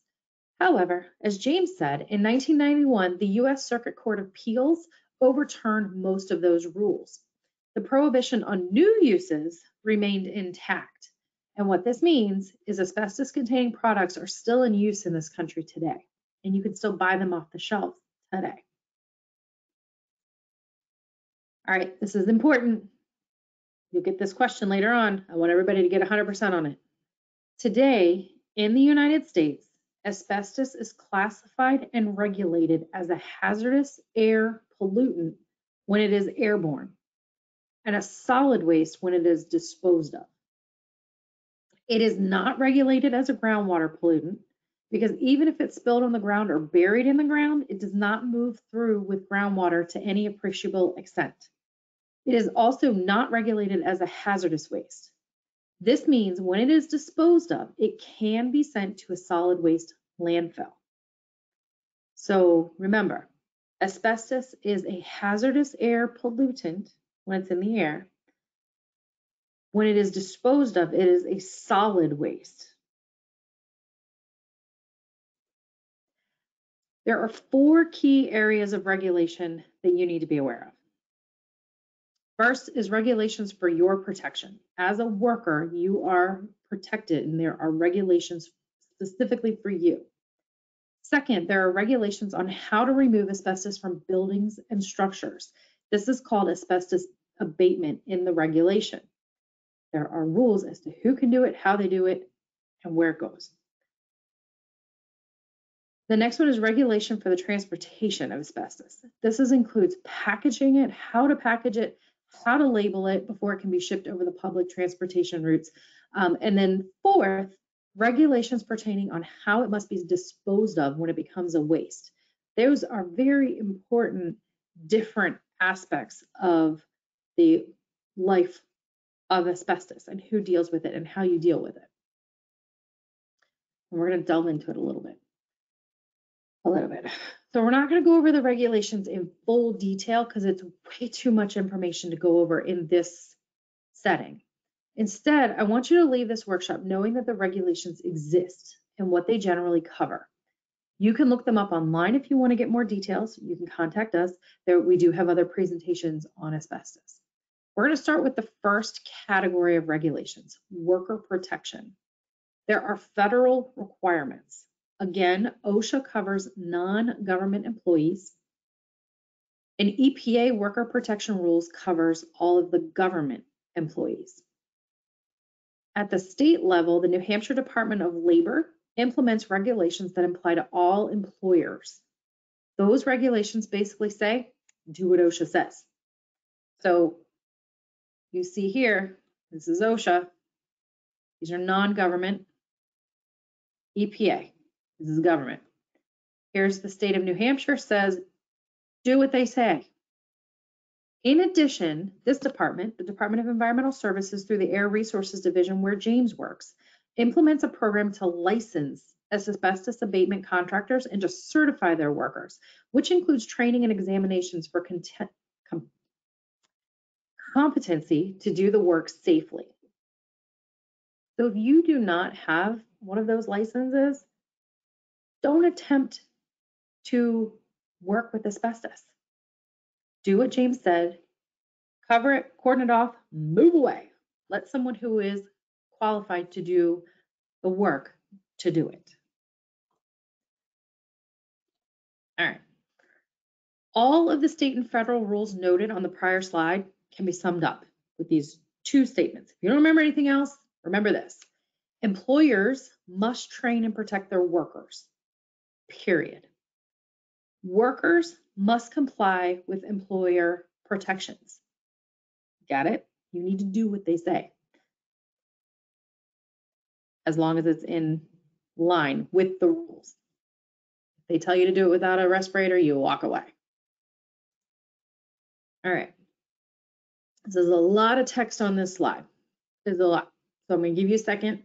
However, as James said, in 1991, the U.S. Circuit Court of Appeals overturned most of those rules. The prohibition on new uses remained intact. And what this means is asbestos containing products are still in use in this country today, and you can still buy them off the shelf today. All right, this is important. You'll get this question later on. I want everybody to get 100% on it. Today, in the United States, asbestos is classified and regulated as a hazardous air pollutant when it is airborne and a solid waste when it is disposed of. It is not regulated as a groundwater pollutant because even if it's spilled on the ground or buried in the ground, it does not move through with groundwater to any appreciable extent. It is also not regulated as a hazardous waste. This means when it is disposed of, it can be sent to a solid waste landfill. So remember, asbestos is a hazardous air pollutant when it's in the air. When it is disposed of, it is a solid waste. There are four key areas of regulation that you need to be aware of. First is regulations for your protection. As a worker, you are protected and there are regulations specifically for you. Second, there are regulations on how to remove asbestos from buildings and structures. This is called asbestos abatement in the regulation. There are rules as to who can do it, how they do it, and where it goes. The next one is regulation for the transportation of asbestos. This is, includes packaging it, how to package it, how to label it before it can be shipped over the public transportation routes. Um, and then fourth, regulations pertaining on how it must be disposed of when it becomes a waste. Those are very important different aspects of the life of asbestos and who deals with it and how you deal with it. And we're going to delve into it a little bit. A little bit. So we're not going to go over the regulations in full detail because it's way too much information to go over in this setting. Instead, I want you to leave this workshop knowing that the regulations exist and what they generally cover. You can look them up online if you want to get more details. You can contact us. There, we do have other presentations on asbestos. We're going to start with the first category of regulations, worker protection. There are federal requirements. Again, OSHA covers non-government employees. And EPA worker protection rules covers all of the government employees. At the state level, the New Hampshire Department of Labor implements regulations that apply to all employers. Those regulations basically say, do what OSHA says. So you see here, this is OSHA. These are non-government. EPA, this is government. Here's the state of New Hampshire says, do what they say. In addition, this department, the Department of Environmental Services through the Air Resources Division where James works, implements a program to license asbestos abatement contractors and to certify their workers, which includes training and examinations for content, com- competency to do the work safely. So if you do not have one of those licenses, don't attempt to work with asbestos. Do what James said, cover it, cordon it off, move away. Let someone who is qualified to do the work to do it. All right. All of the state and federal rules noted on the prior slide can be summed up with these two statements. If you don't remember anything else, remember this. Employers must train and protect their workers, period. Workers must comply with employer protections. Got it? You need to do what they say. As long as it's in line with the rules. If they tell you to do it without a respirator, you walk away. All right. This is a lot of text on this slide. There's a lot. So I'm going to give you a second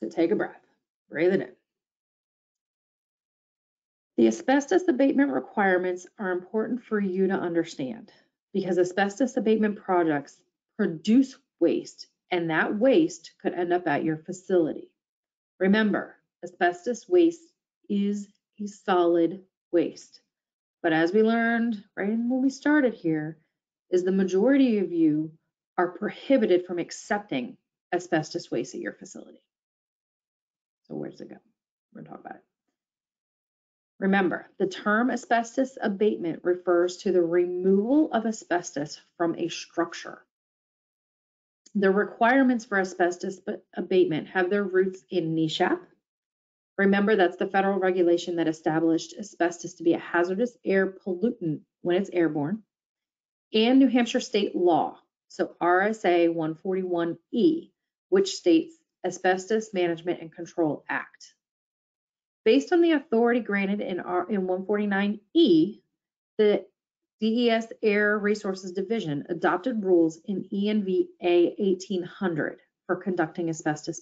to take a breath, breathe it in. The asbestos abatement requirements are important for you to understand because asbestos abatement projects produce waste and that waste could end up at your facility. Remember, asbestos waste is a solid waste. But as we learned right when we started here, is the majority of you are prohibited from accepting asbestos waste at your facility. So where does it go? We're gonna talk about it. Remember, the term asbestos abatement refers to the removal of asbestos from a structure. The requirements for asbestos abatement have their roots in NESHAP. Remember, that's the federal regulation that established asbestos to be a hazardous air pollutant when it's airborne, and New Hampshire state law, so RSA 141E, which states Asbestos Management and Control Act. Based on the authority granted in, R, in 149E, the DES Air Resources Division adopted rules in ENVA 1800 for conducting asbestos,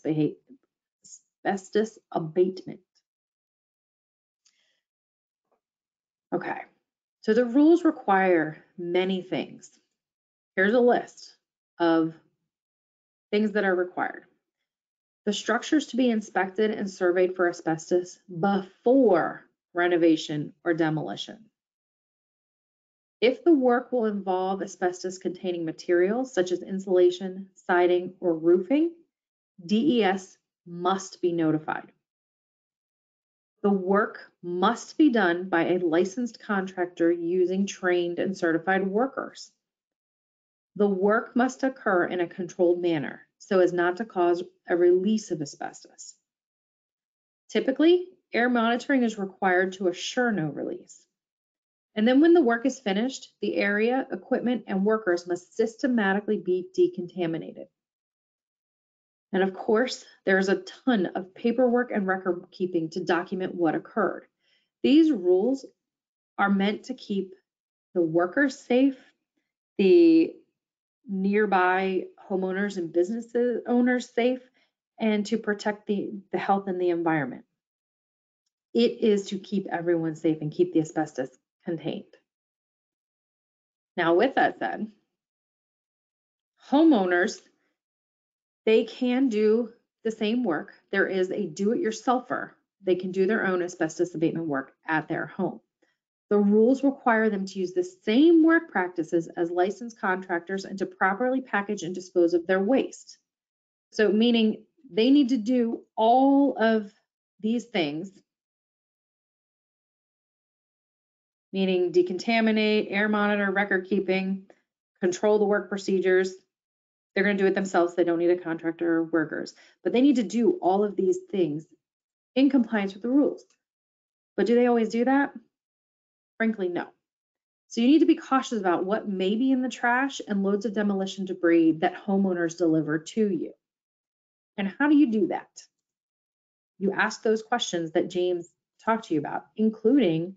asbestos abatement. Okay, so the rules require many things. Here's a list of things that are required. The structures to be inspected and surveyed for asbestos before renovation or demolition. If the work will involve asbestos containing materials such as insulation, siding, or roofing, DES must be notified. The work must be done by a licensed contractor using trained and certified workers. The work must occur in a controlled manner so as not to cause a release of asbestos. Typically, air monitoring is required to assure no release. And then when the work is finished, the area, equipment, and workers must systematically be decontaminated. And of course, there's a ton of paperwork and record keeping to document what occurred. These rules are meant to keep the workers safe, the nearby homeowners and business owners safe and to protect the, the health and the environment. It is to keep everyone safe and keep the asbestos contained. Now, with that said, homeowners, they can do the same work. There is a do-it-yourselfer. They can do their own asbestos abatement work at their home. The rules require them to use the same work practices as licensed contractors and to properly package and dispose of their waste. So meaning they need to do all of these things, meaning decontaminate, air monitor, record keeping, control the work procedures. They're going to do it themselves. They don't need a contractor or workers, but they need to do all of these things in compliance with the rules. But do they always do that? Frankly, no. So you need to be cautious about what may be in the trash and loads of demolition debris that homeowners deliver to you. And how do you do that? You ask those questions that James talked to you about, including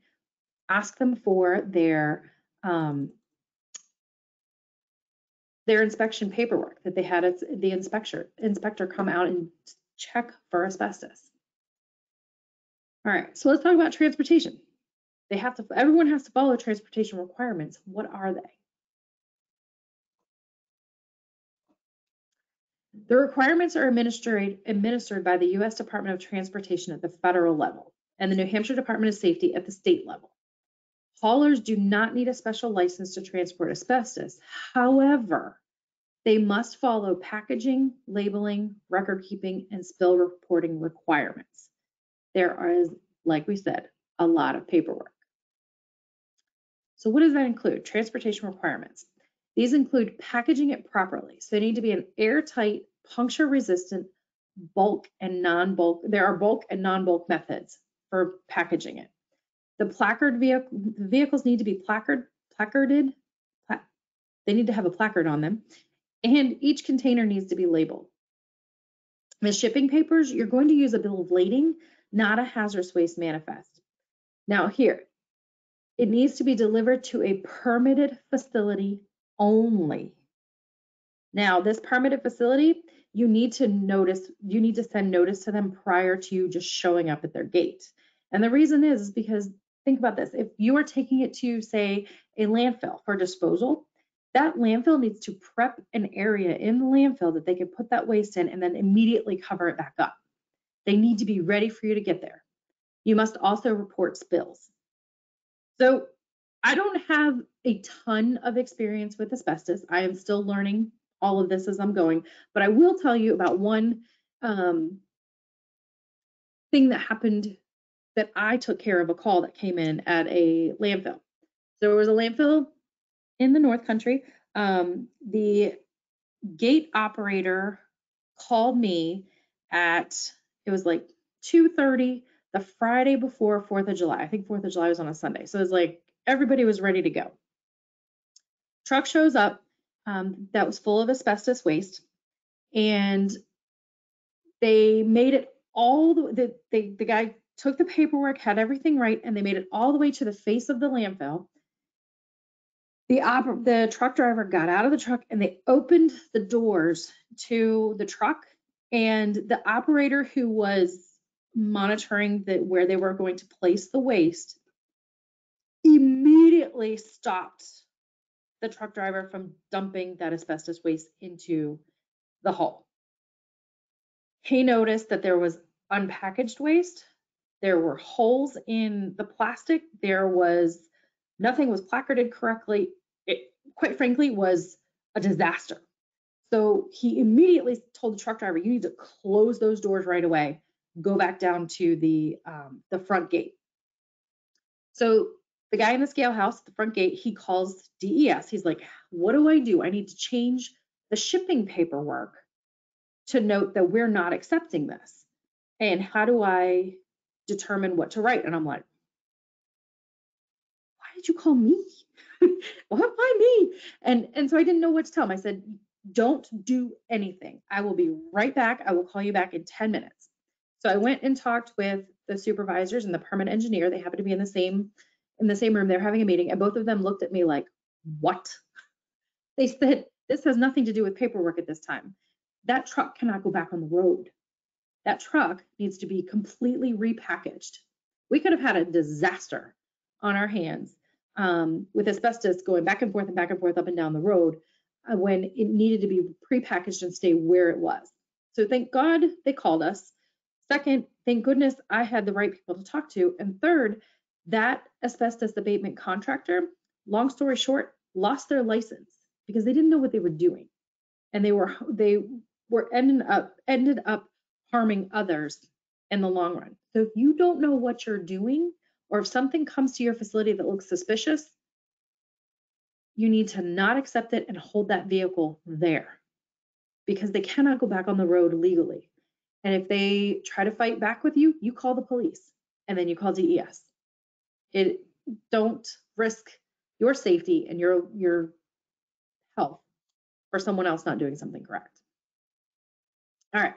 ask them for their um, their inspection paperwork that they had the inspector, inspector come out and check for asbestos. All right, so let's talk about transportation. They have to, everyone has to follow transportation requirements. What are they? The requirements are administered, administered by the U.S. Department of Transportation at the federal level and the New Hampshire Department of Safety at the state level. Haulers do not need a special license to transport asbestos. However, they must follow packaging, labeling, record keeping, and spill reporting requirements. There is, like we said, a lot of paperwork. So what does that include? Transportation requirements. These include packaging it properly. So they need to be an airtight, puncture resistant, bulk and non-bulk. There are bulk and non-bulk methods for packaging it. The placard vehicle, vehicles need to be placard, placarded. Pla they need to have a placard on them. And each container needs to be labeled. The shipping papers, you're going to use a bill of lading, not a hazardous waste manifest. Now here, it needs to be delivered to a permitted facility only. Now, this permitted facility, you need to notice, you need to send notice to them prior to you just showing up at their gate. And the reason is, because think about this, if you are taking it to say a landfill for disposal, that landfill needs to prep an area in the landfill that they can put that waste in and then immediately cover it back up. They need to be ready for you to get there. You must also report spills. So I don't have a ton of experience with asbestos. I am still learning all of this as I'm going, but I will tell you about one um, thing that happened that I took care of a call that came in at a landfill. So it was a landfill in the North Country. Um, the gate operator called me at, it was like 2.30 the Friday before 4th of July. I think 4th of July was on a Sunday. So it was like everybody was ready to go. Truck shows up um, that was full of asbestos waste and they made it all the, the, they, the guy took the paperwork, had everything right, and they made it all the way to the face of the landfill. The, oper- the truck driver got out of the truck and they opened the doors to the truck and the operator who was monitoring the, where they were going to place the waste immediately stopped the truck driver from dumping that asbestos waste into the hole. He noticed that there was unpackaged waste, there were holes in the plastic, there was nothing was placarded correctly. It quite frankly was a disaster. So he immediately told the truck driver, you need to close those doors right away, go back down to the, um, the front gate. So the guy in the scale house, at the front gate, he calls DES. He's like, what do I do? I need to change the shipping paperwork to note that we're not accepting this. And how do I determine what to write? And I'm like, why did you call me? why, me? And, and so I didn't know what to tell him. I said, don't do anything. I will be right back. I will call you back in 10 minutes. So I went and talked with the supervisors and the permit engineer. They happen to be in the same in the same room. They're having a meeting, and both of them looked at me like, "What?" They said, "This has nothing to do with paperwork at this time. That truck cannot go back on the road. That truck needs to be completely repackaged. We could have had a disaster on our hands um, with asbestos going back and forth and back and forth up and down the road uh, when it needed to be prepackaged and stay where it was. So thank God they called us. Second, thank goodness I had the right people to talk to. And third, that asbestos abatement contractor, long story short, lost their license because they didn't know what they were doing. And they were they were ending up ended up harming others in the long run. So if you don't know what you're doing, or if something comes to your facility that looks suspicious, you need to not accept it and hold that vehicle there because they cannot go back on the road legally. And if they try to fight back with you, you call the police and then you call DES. It don't risk your safety and your your health for someone else not doing something correct. All right,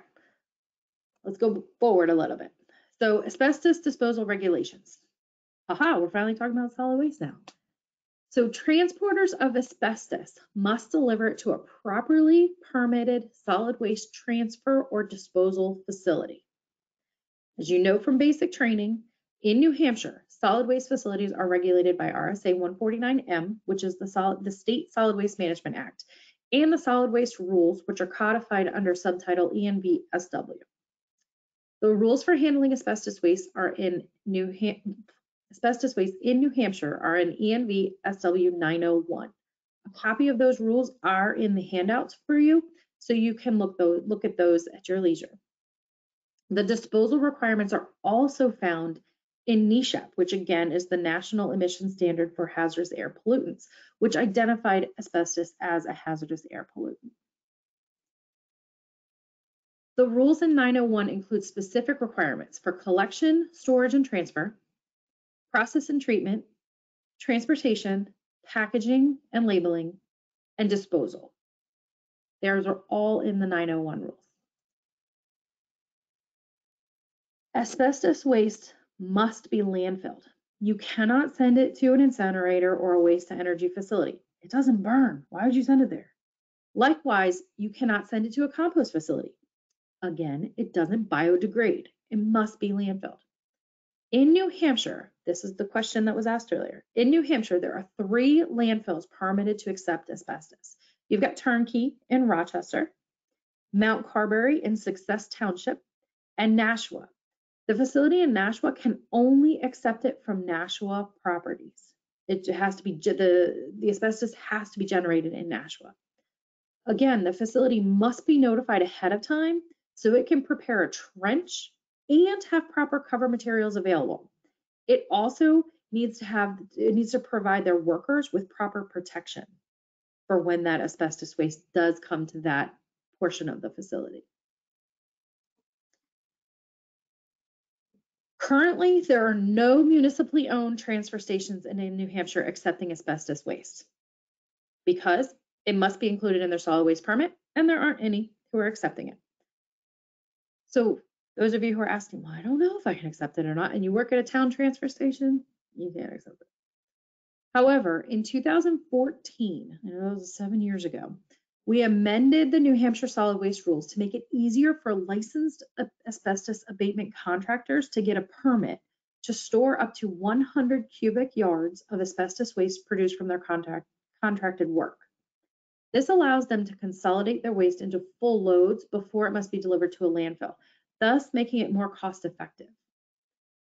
let's go forward a little bit. So asbestos disposal regulations. Aha, we're finally talking about solid waste now. So transporters of asbestos must deliver it to a properly permitted solid waste transfer or disposal facility. As you know from basic training, in New Hampshire, solid waste facilities are regulated by RSA 149M, which is the, the State Solid Waste Management Act, and the solid waste rules, which are codified under subtitle ENVSW. The rules for handling asbestos waste are in New Ham- asbestos waste in New Hampshire are in ENV SW 901. A copy of those rules are in the handouts for you, so you can look those, look at those at your leisure. The disposal requirements are also found in NESHAP, which again is the National Emission Standard for Hazardous Air Pollutants, which identified asbestos as a hazardous air pollutant. The rules in 901 include specific requirements for collection, storage, and transfer, process and treatment, transportation, packaging and labeling, and disposal. Those are all in the 901 rules. Asbestos waste must be landfilled. You cannot send it to an incinerator or a waste to energy facility. It doesn't burn. Why would you send it there? Likewise, you cannot send it to a compost facility. Again, it doesn't biodegrade. It must be landfilled. In New Hampshire, this is the question that was asked earlier. In New Hampshire, there are three landfills permitted to accept asbestos. You've got Turnkey in Rochester, Mount Carberry in Success Township, and Nashua. The facility in Nashua can only accept it from Nashua properties. It has to be, the, the asbestos has to be generated in Nashua. Again, the facility must be notified ahead of time so it can prepare a trench and have proper cover materials available. It also needs to have, it needs to provide their workers with proper protection for when that asbestos waste does come to that portion of the facility. Currently, there are no municipally owned transfer stations in New Hampshire accepting asbestos waste because it must be included in their solid waste permit and there aren't any who are accepting it. So those of you who are asking, well, I don't know if I can accept it or not, and you work at a town transfer station, you can't accept it. However, in 2014, I know that was seven years ago, we amended the New Hampshire solid waste rules to make it easier for licensed asbestos abatement contractors to get a permit to store up to 100 cubic yards of asbestos waste produced from their contract, contracted work. This allows them to consolidate their waste into full loads before it must be delivered to a landfill, thus making it more cost effective.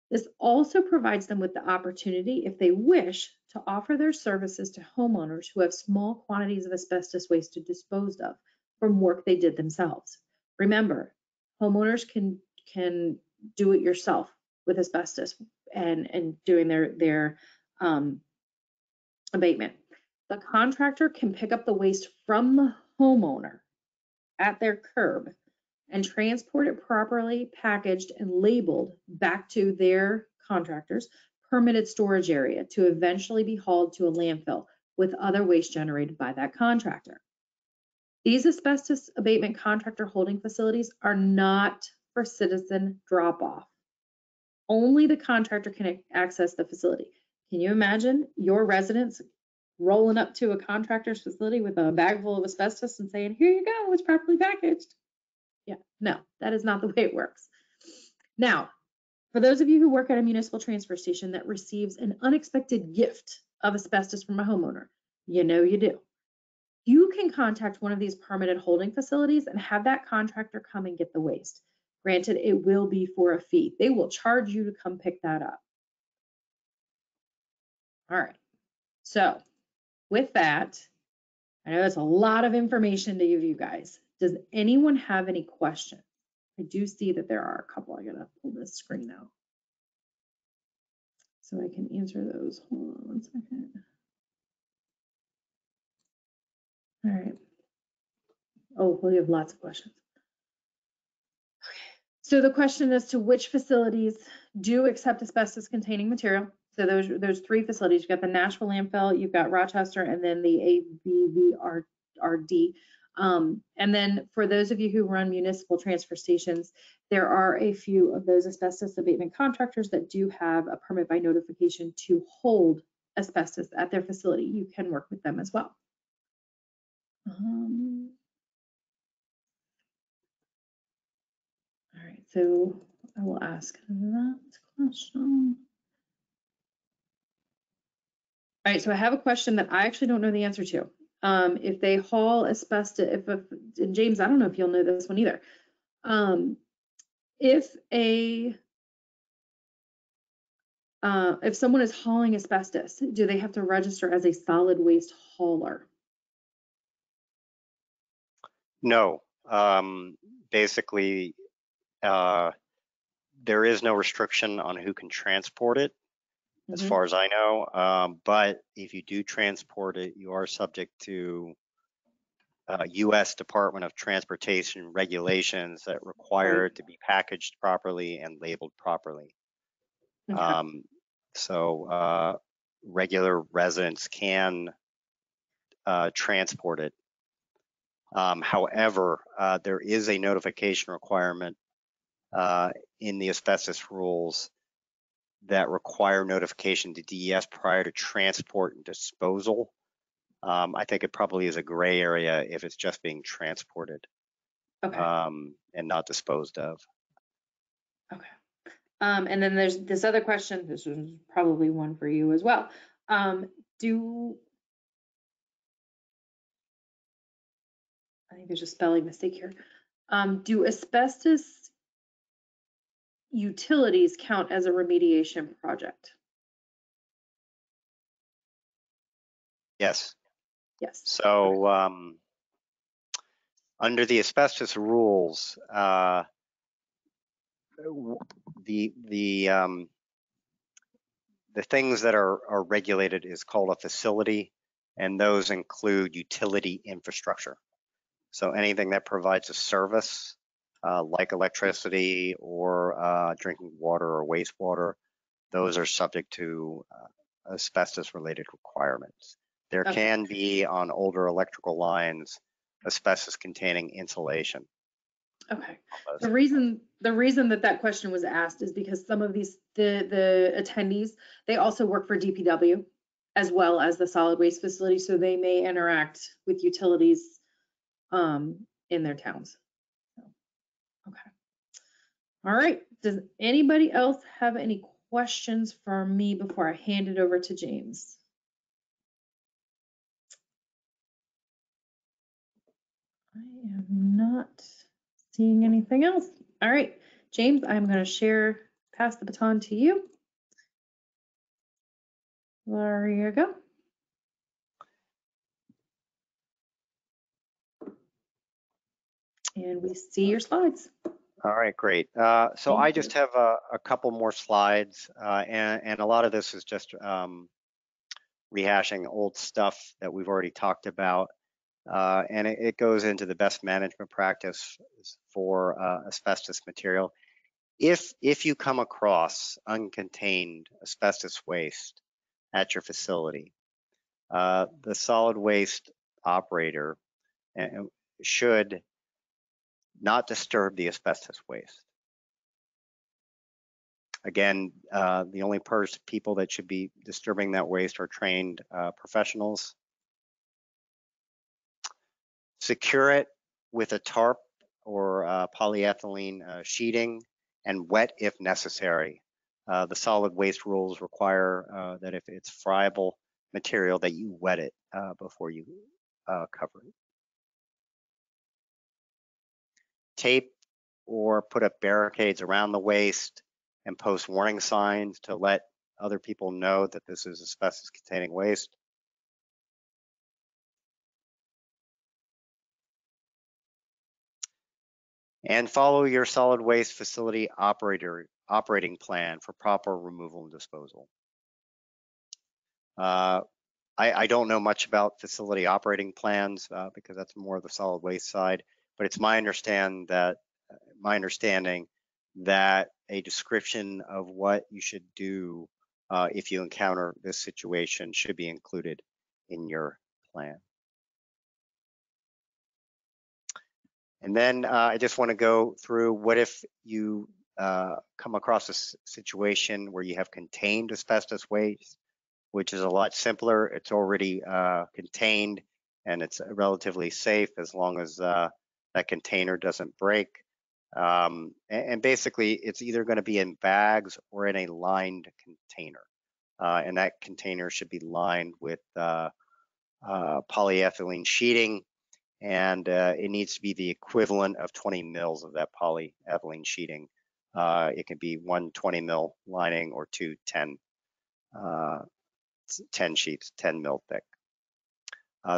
This also provides them with the opportunity, if they wish, to offer their services to homeowners who have small quantities of asbestos waste to dispose of from work they did themselves. Remember, homeowners can can do it yourself with asbestos and and doing their their um, abatement. The contractor can pick up the waste from the homeowner at their curb and transport it properly packaged and labeled back to their contractor's permitted storage area to eventually be hauled to a landfill with other waste generated by that contractor. These asbestos abatement contractor holding facilities are not for citizen drop off. Only the contractor can access the facility. Can you imagine your residents rolling up to a contractor's facility with a bag full of asbestos and saying, here you go, it's properly packaged? Yeah, no, that is not the way it works. Now, for those of you who work at a municipal transfer station that receives an unexpected gift of asbestos from a homeowner, you know you do. You can contact one of these permitted holding facilities and have that contractor come and get the waste. Granted, it will be for a fee. They will charge you to come pick that up. All right, so with that, I know that's a lot of information to give you guys. Does anyone have any questions? I do see that there are a couple. I gotta pull this screen out. So I can answer those. Hold on one second. All right. Oh, well, you have lots of questions. Okay. So the question is to which facilities do accept asbestos containing material? So those those three facilities, you've got the Nashua landfill, you've got Rochester, and then the ABVRD. Um, and then for those of you who run municipal transfer stations, there are a few of those asbestos abatement contractors that do have a permit by notification to hold asbestos at their facility, you can work with them as well. Um, All right, so I will ask that question. All right, so I have a question that I actually don't know the answer to. Um, if they haul asbestos, if, if- James, I don't know if you'll know this one either. Um, if a, uh, if someone is hauling asbestos, do they have to register as a solid waste hauler? No, um, basically, uh, there is no restriction on who can transport it, as Mhm. far as I know. Um, but if you do transport it, you are subject to uh, U.S. Department of Transportation regulations that require it to be packaged properly and labeled properly. Okay. Um, so uh, regular residents can uh, transport it. Um, however, uh, there is a notification requirement uh, in the asbestos rules that require notification to DES prior to transport and disposal. Um, I think it probably is a gray area if it's just being transported Okay. um, and not disposed of. Um, and then there's this other question, this is probably one for you as well. Um, do I think there's a spelling mistake here. Um, do asbestos utilities count as a remediation project? Yes. Yes. So, um, under the asbestos rules, uh, the, the, um, the things that are, are regulated is called a facility, and those include utility infrastructure. So anything that provides a service, uh, like electricity or, uh, drinking water or wastewater, those are subject to, uh, asbestos-related requirements. There Okay. can be on older electrical lines asbestos-containing insulation. Okay. The reason, the reason that that question was asked is because some of these, the, the attendees, they also work for DPW as well as the solid waste facility, so they may interact with utilities um, in their towns. All right, does anybody else have any questions for me before I hand it over to James? I am not seeing anything else. All right, James, I'm going to share, pass the baton to you. There you go. And we see your slides. All right, great. Uh, So Thank I you. just have a, a couple more slides, uh, and, and a lot of this is just um, rehashing old stuff that we've already talked about. Uh, and it, it goes into the best management practice for uh, asbestos material. If, if you come across uncontained asbestos waste at your facility, uh, the solid waste operator uh, should not disturb the asbestos waste. Again, uh, the only people that should be disturbing that waste are trained uh, professionals. Secure it with a tarp or uh, polyethylene uh, sheeting and wet if necessary. Uh, the solid waste rules require uh, that if it's friable material that you wet it before you cover it. Tape or put up barricades around the waste and post warning signs to let other people know that this is asbestos containing waste. And follow your solid waste facility operator operating plan for proper removal and disposal. Uh, I, I don't know much about facility operating plans uh, because that's more of the solid waste side but it's my understand that my understanding that a description of what you should do uh, if you encounter this situation should be included in your plan. And then uh, I just want to go through what if you uh, come across a situation where you have contained asbestos waste which is a lot simpler. It's already uh, contained and it's relatively safe as long as uh, that container doesn't break. Um, and, and basically, it's either going to be in bags or in a lined container. Uh, and that container should be lined with uh, uh, polyethylene sheeting, and uh, it needs to be the equivalent of 20 mils of that polyethylene sheeting. Uh, it can be one 20 mil lining or two 10, uh, 10 sheets, 10 mil thick.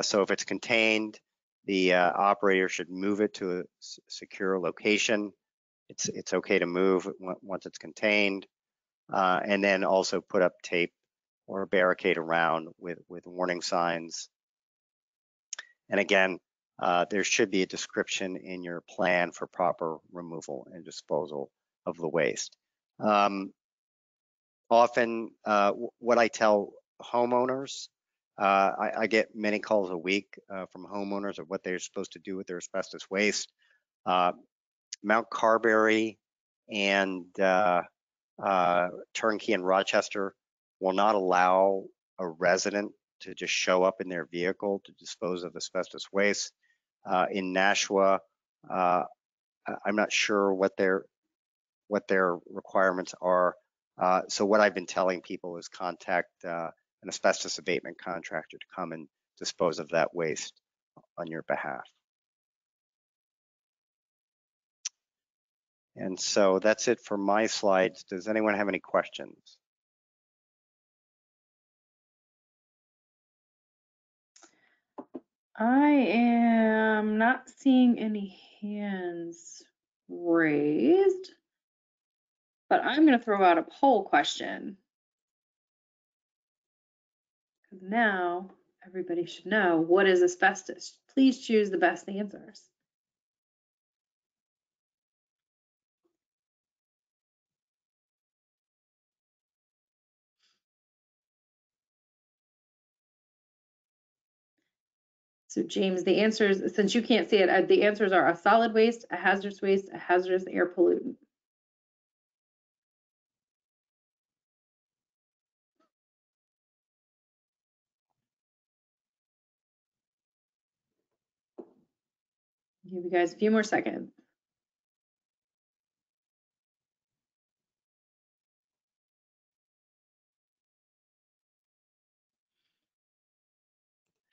So if it's contained, the uh, operator should move it to a secure location. It's, it's okay to move once it's contained. Uh, and then also put up tape or barricade around with, with warning signs. And again, uh, there should be a description in your plan for proper removal and disposal of the waste. Um, often, uh, what I tell homeowners uh, I, I, get many calls a week uh, from homeowners of what they're supposed to do with their asbestos waste. Uh, Mount Carberry and uh, uh, Turnkey in Rochester will not allow a resident to just show up in their vehicle to dispose of asbestos waste. Uh, in Nashua, I'm not sure what their what their requirements are. so what I've been telling people is contact an asbestos abatement contractor to come and dispose of that waste on your behalf. And so that's it for my slides. Does anyone have any questions? I am not seeing any hands raised, but I'm going to throw out a poll question now everybody should know what is asbestos. Please choose the best answers. So James, the answers, since you can't see it, uh, the answers are a solid waste, a hazardous waste, a hazardous air pollutant. Give you guys a few more seconds.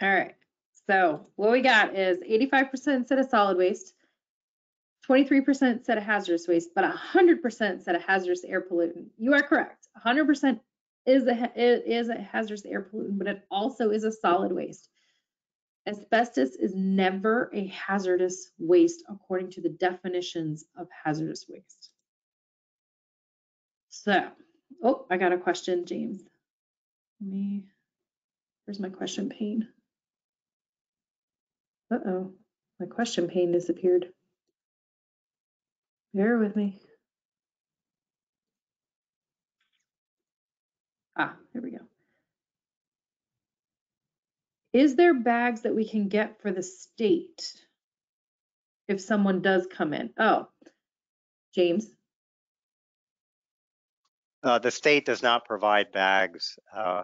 All right, so what we got is 85% said of solid waste, 23% said of hazardous waste, but 100% said of hazardous air pollutant. You are correct. 100% is a is a hazardous air pollutant, but it also is a solid waste. Asbestos is never a hazardous waste according to the definitions of hazardous waste. So, oh, I got a question, James. Let me, where's my question pane? Uh-oh, my question pane disappeared. Bear with me. Ah, here we go. Is there bags that we can get for the state if someone does come in? Oh, James? Uh, the state does not provide bags. Uh,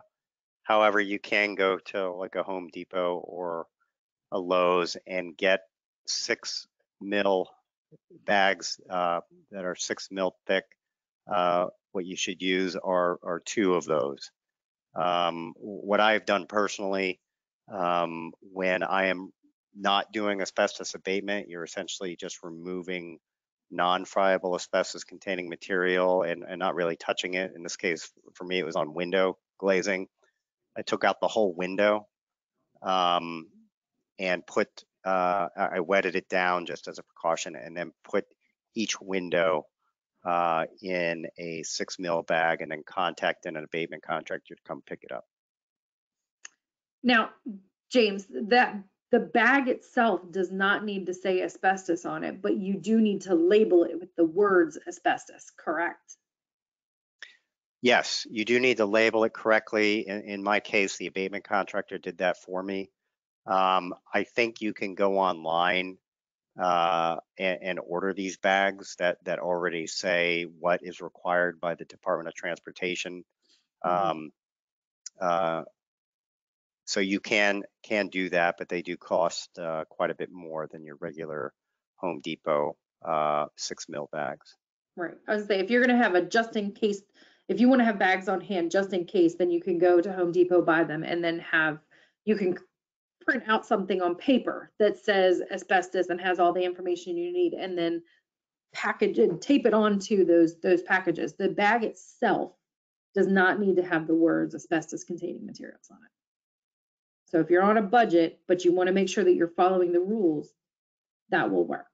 however, you can go to like a Home Depot or a Lowe's and get six mil bags uh, that are six mil thick. Uh, what you should use are, are two of those. Um, what I've done personally um, when I am not doing asbestos abatement, you're essentially just removing non-friable asbestos containing material and, and not really touching it. In this case, for me, it was on window glazing. I took out the whole window um, and put, uh, I wetted it down just as a precaution and then put each window uh, in a six mil bag and then contact an abatement contractor to come pick it up. Now, James, that the bag itself does not need to say asbestos on it, but you do need to label it with the words asbestos, correct? Yes, you do need to label it correctly. In, in my case, the abatement contractor did that for me. Um, I think you can go online uh, and, and, order these bags that that already say what is required by the Department of Transportation. Mm -hmm. um, uh, so you can can do that, but they do cost uh, quite a bit more than your regular Home Depot uh, six mil bags. Right. I was say, if you're gonna have a just in case, if you want to have bags on hand just in case, then you can go to Home Depot, buy them, and then have, you can print out something on paper that says asbestos and has all the information you need, and then package and tape it onto those, those packages. The bag itself does not need to have the words asbestos containing materials on it. So if you're on a budget, but you want to make sure that you're following the rules, that will work.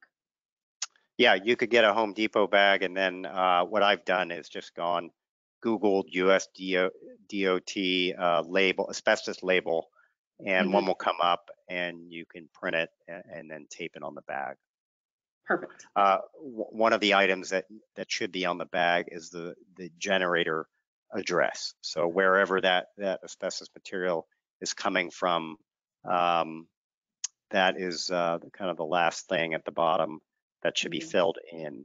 Yeah, you could get a Home Depot bag, and then uh, what I've done is just gone Googled US DOT uh, label, asbestos label, and one will come up, and you can print it and, and then tape it on the bag. Perfect. Uh, w- one of the items that that should be on the bag is the the generator address. So wherever that that asbestos material is coming from, um, that is uh, kind of the last thing at the bottom that should be Mhm. filled in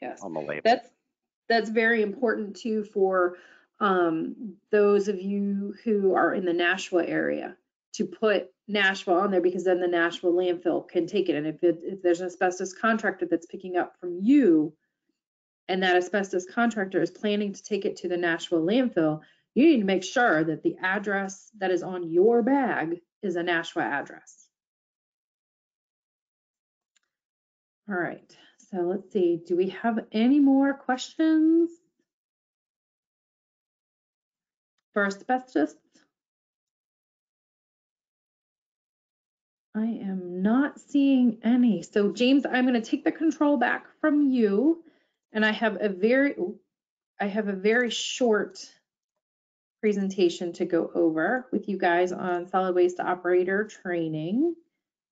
Yes. on the label. That's, that's very important too for um, those of you who are in the Nashua area to put Nashua on there because then the Nashua landfill can take it. And if it, if there's an asbestos contractor that's picking up from you and that asbestos contractor is planning to take it to the Nashua landfill, you need to make sure that the address that is on your bag is a Nashua address. All right, so let's see, do we have any more questions? For asbestos? I am not seeing any. So James, I'm gonna take the control back from you. And I have a very, I have a very short presentation to go over with you guys on solid waste operator training.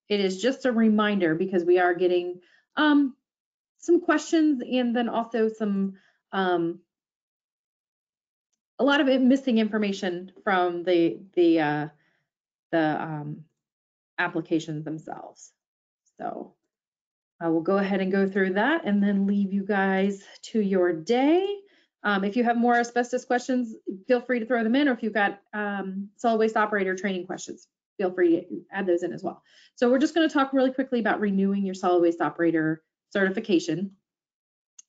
It is just a reminder because we are getting um, some questions and then also some um, a lot of it missing information from the the uh, the um, applications themselves. So I will go ahead and go through that and then leave you guys to your day. Um, if you have more asbestos questions, feel free to throw them in, or if you've got um, solid waste operator training questions, feel free to add those in as well. So we're just going to talk really quickly about renewing your solid waste operator certification.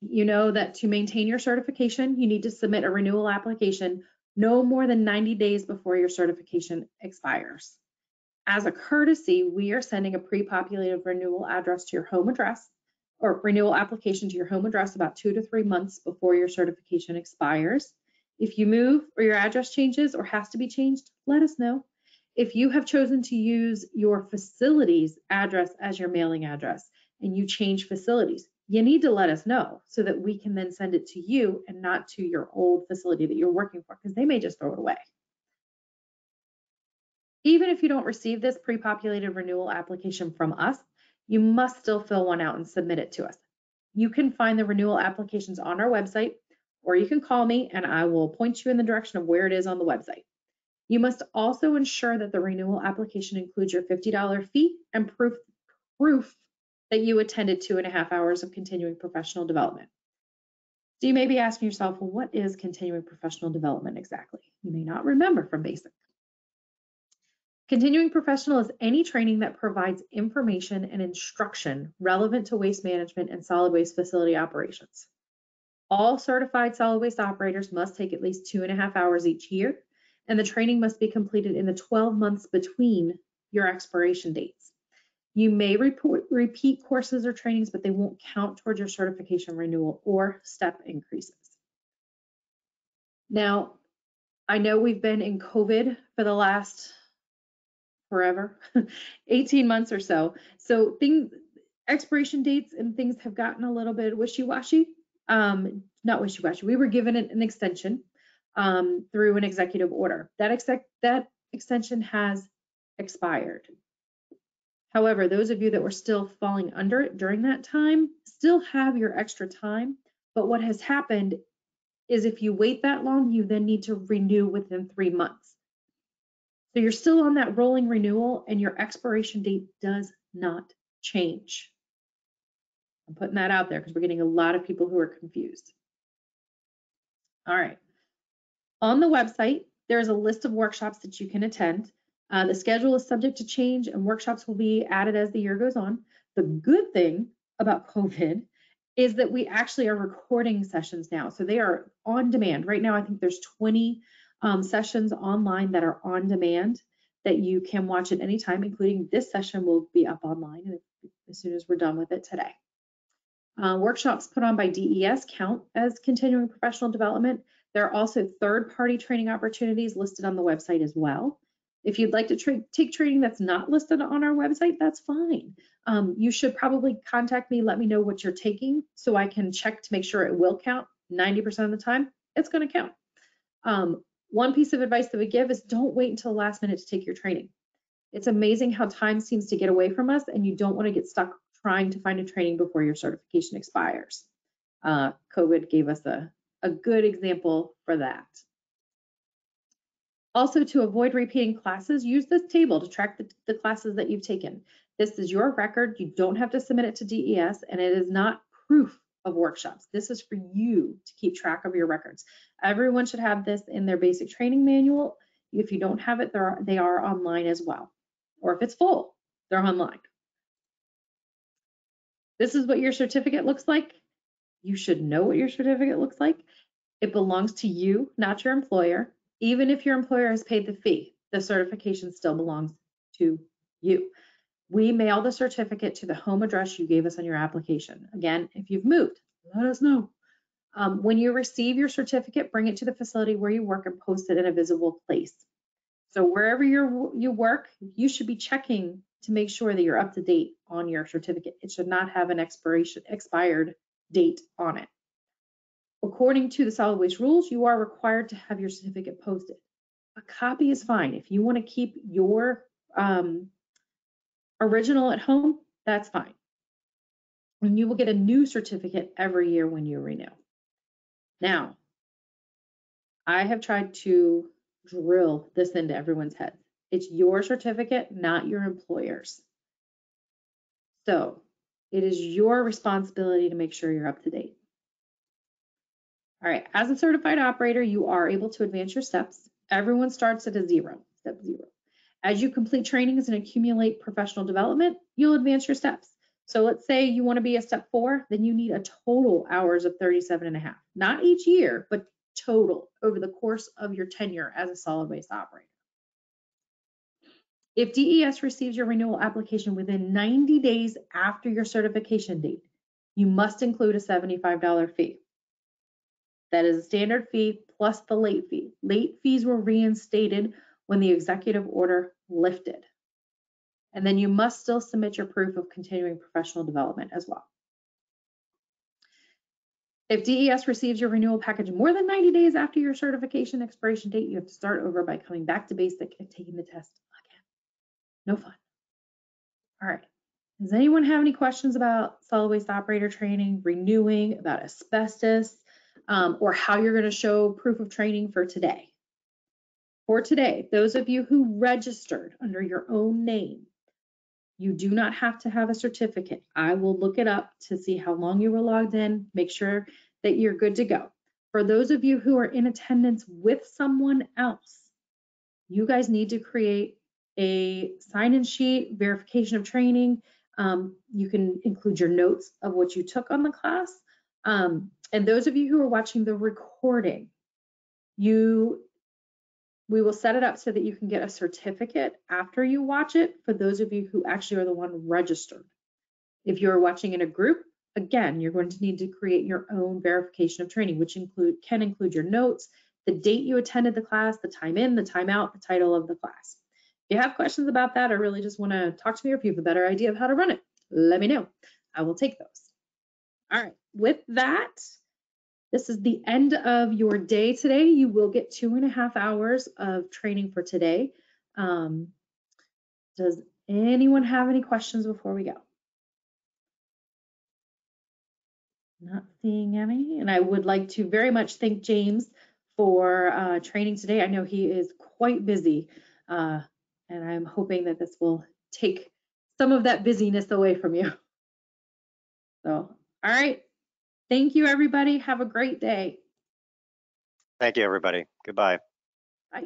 You know that to maintain your certification, you need to submit a renewal application no more than 90 days before your certification expires. As a courtesy, we are sending a pre-populated renewal address to your home address or renewal application to your home address about two to three months before your certification expires. If you move or your address changes or has to be changed, let us know. If you have chosen to use your facility's address as your mailing address and you change facilities, you need to let us know so that we can then send it to you and not to your old facility that you're working for because they may just throw it away. Even if you don't receive this pre-populated renewal application from us, you must still fill one out and submit it to us. You can find the renewal applications on our website, or you can call me and I will point you in the direction of where it is on the website. You must also ensure that the renewal application includes your $50 fee and proof, proof that you attended two and a half hours of continuing professional development. So you may be asking yourself, well, what is continuing professional development exactly? You may not remember from basic. Continuing professional is any training that provides information and instruction relevant to waste management and solid waste facility operations. All certified solid waste operators must take at least two and a half hours each year, and the training must be completed in the 12 months between your expiration dates. You may report, repeat courses or trainings, but they won't count towards your certification renewal or step increases. Now, I know we've been in COVID for the last forever, 18 months or so. So things, expiration dates and things have gotten a little bit wishy-washy. Um, not wishy-washy. We were given an, an extension um, through an executive order. That exec that extension has expired. However, those of you that were still falling under it during that time still have your extra time. But what has happened is if you wait that long, you then need to renew within three months. So you're still on that rolling renewal and your expiration date does not change. I'm putting that out there because we're getting a lot of people who are confused. All right. On the website, there is a list of workshops that you can attend. Uh, the schedule is subject to change and workshops will be added as the year goes on. The good thing about COVID is that we actually are recording sessions now. So they are on demand. Right now, I think there's 20 um, sessions online that are on demand that you can watch at any time, including this session will be up online as soon as we're done with it today. Uh, workshops put on by DES count as continuing professional development. There are also third-party training opportunities listed on the website as well. If you'd like to tra take training that's not listed on our website, that's fine. Um, you should probably contact me, let me know what you're taking so I can check to make sure it will count. 90% of the time, it's going to count. Um, one piece of advice that we give is don't wait until the last minute to take your training. It's amazing how time seems to get away from us and you don't want to get stuck trying to find a training before your certification expires. Uh, COVID gave us a, a good example for that. Also, to avoid repeating classes, use this table to track the, the, classes that you've taken. This is your record. You don't have to submit it to DES, and it is not proof of workshops. This is for you to keep track of your records. Everyone should have this in their basic training manual. If you don't have it, are, they are online as well. Or if it's full, they're online. This is what your certificate looks like. You should know what your certificate looks like. It belongs to you, not your employer. Even if your employer has paid the fee, the certification still belongs to you. We mail the certificate to the home address you gave us on your application. Again, if you've moved, let us know. Um, when you receive your certificate, bring it to the facility where you work and post it in a visible place. So wherever you you work, you should be checking to make sure that you're up to date on your certificate. It should not have an expiration expired date on it. According to the solid waste rules, you are required to have your certificate posted. A copy is fine. If you want to keep your um, original at home, that's fine. And you will get a new certificate every year when you renew. Now, I have tried to drill this into everyone's head. It's your certificate, not your employer's. So it is your responsibility to make sure you're up to date. All right, as a certified operator, you are able to advance your steps. Everyone starts at a zero, step zero. As you complete trainings and accumulate professional development, you'll advance your steps. So let's say you want to be a step four, then you need a total hours of 37 and a half, not each year, but total over the course of your tenure as a solid waste operator. If DES receives your renewal application within 90 days after your certification date, you must include a $75 fee. That is a standard fee plus the late fee. Late fees were reinstated when the executive order lifted. And then you must still submit your proof of continuing professional development as well. If DES receives your renewal package more than 90 days after your certification expiration date, you have to start over by coming back to basic and taking the test again. No fun. All right. Does anyone have any questions about solid waste operator training, renewing, about asbestos? um, or how you're going to show proof of training for today. For today, those of you who registered under your own name, you do not have to have a certificate. I will look it up to see how long you were logged in, make sure that you're good to go. For those of you who are in attendance with someone else, you guys need to create a sign-in sheet, verification of training. Um, you can include your notes of what you took on the class. Um, and those of you who are watching the recording, you we will set it up so that you can get a certificate after you watch it for those of you who actually are the one registered. If you're watching in a group, again, you're going to need to create your own verification of training, which include can include your notes, the date you attended the class, the time in, the time out, the title of the class. If you have questions about that or really just want to talk to me or if you have a better idea of how to run it, let me know. I will take those. All right, with that, this is the end of your day today. You will get two and a half hours of training for today. Um, does anyone have any questions before we go? Not seeing any, and I would like to very much thank James for uh, training today. I know he is quite busy, uh, and I'm hoping that this will take some of that busyness away from you. So all right. Thank you, everybody. Have a great day. Thank you, everybody. Goodbye. I,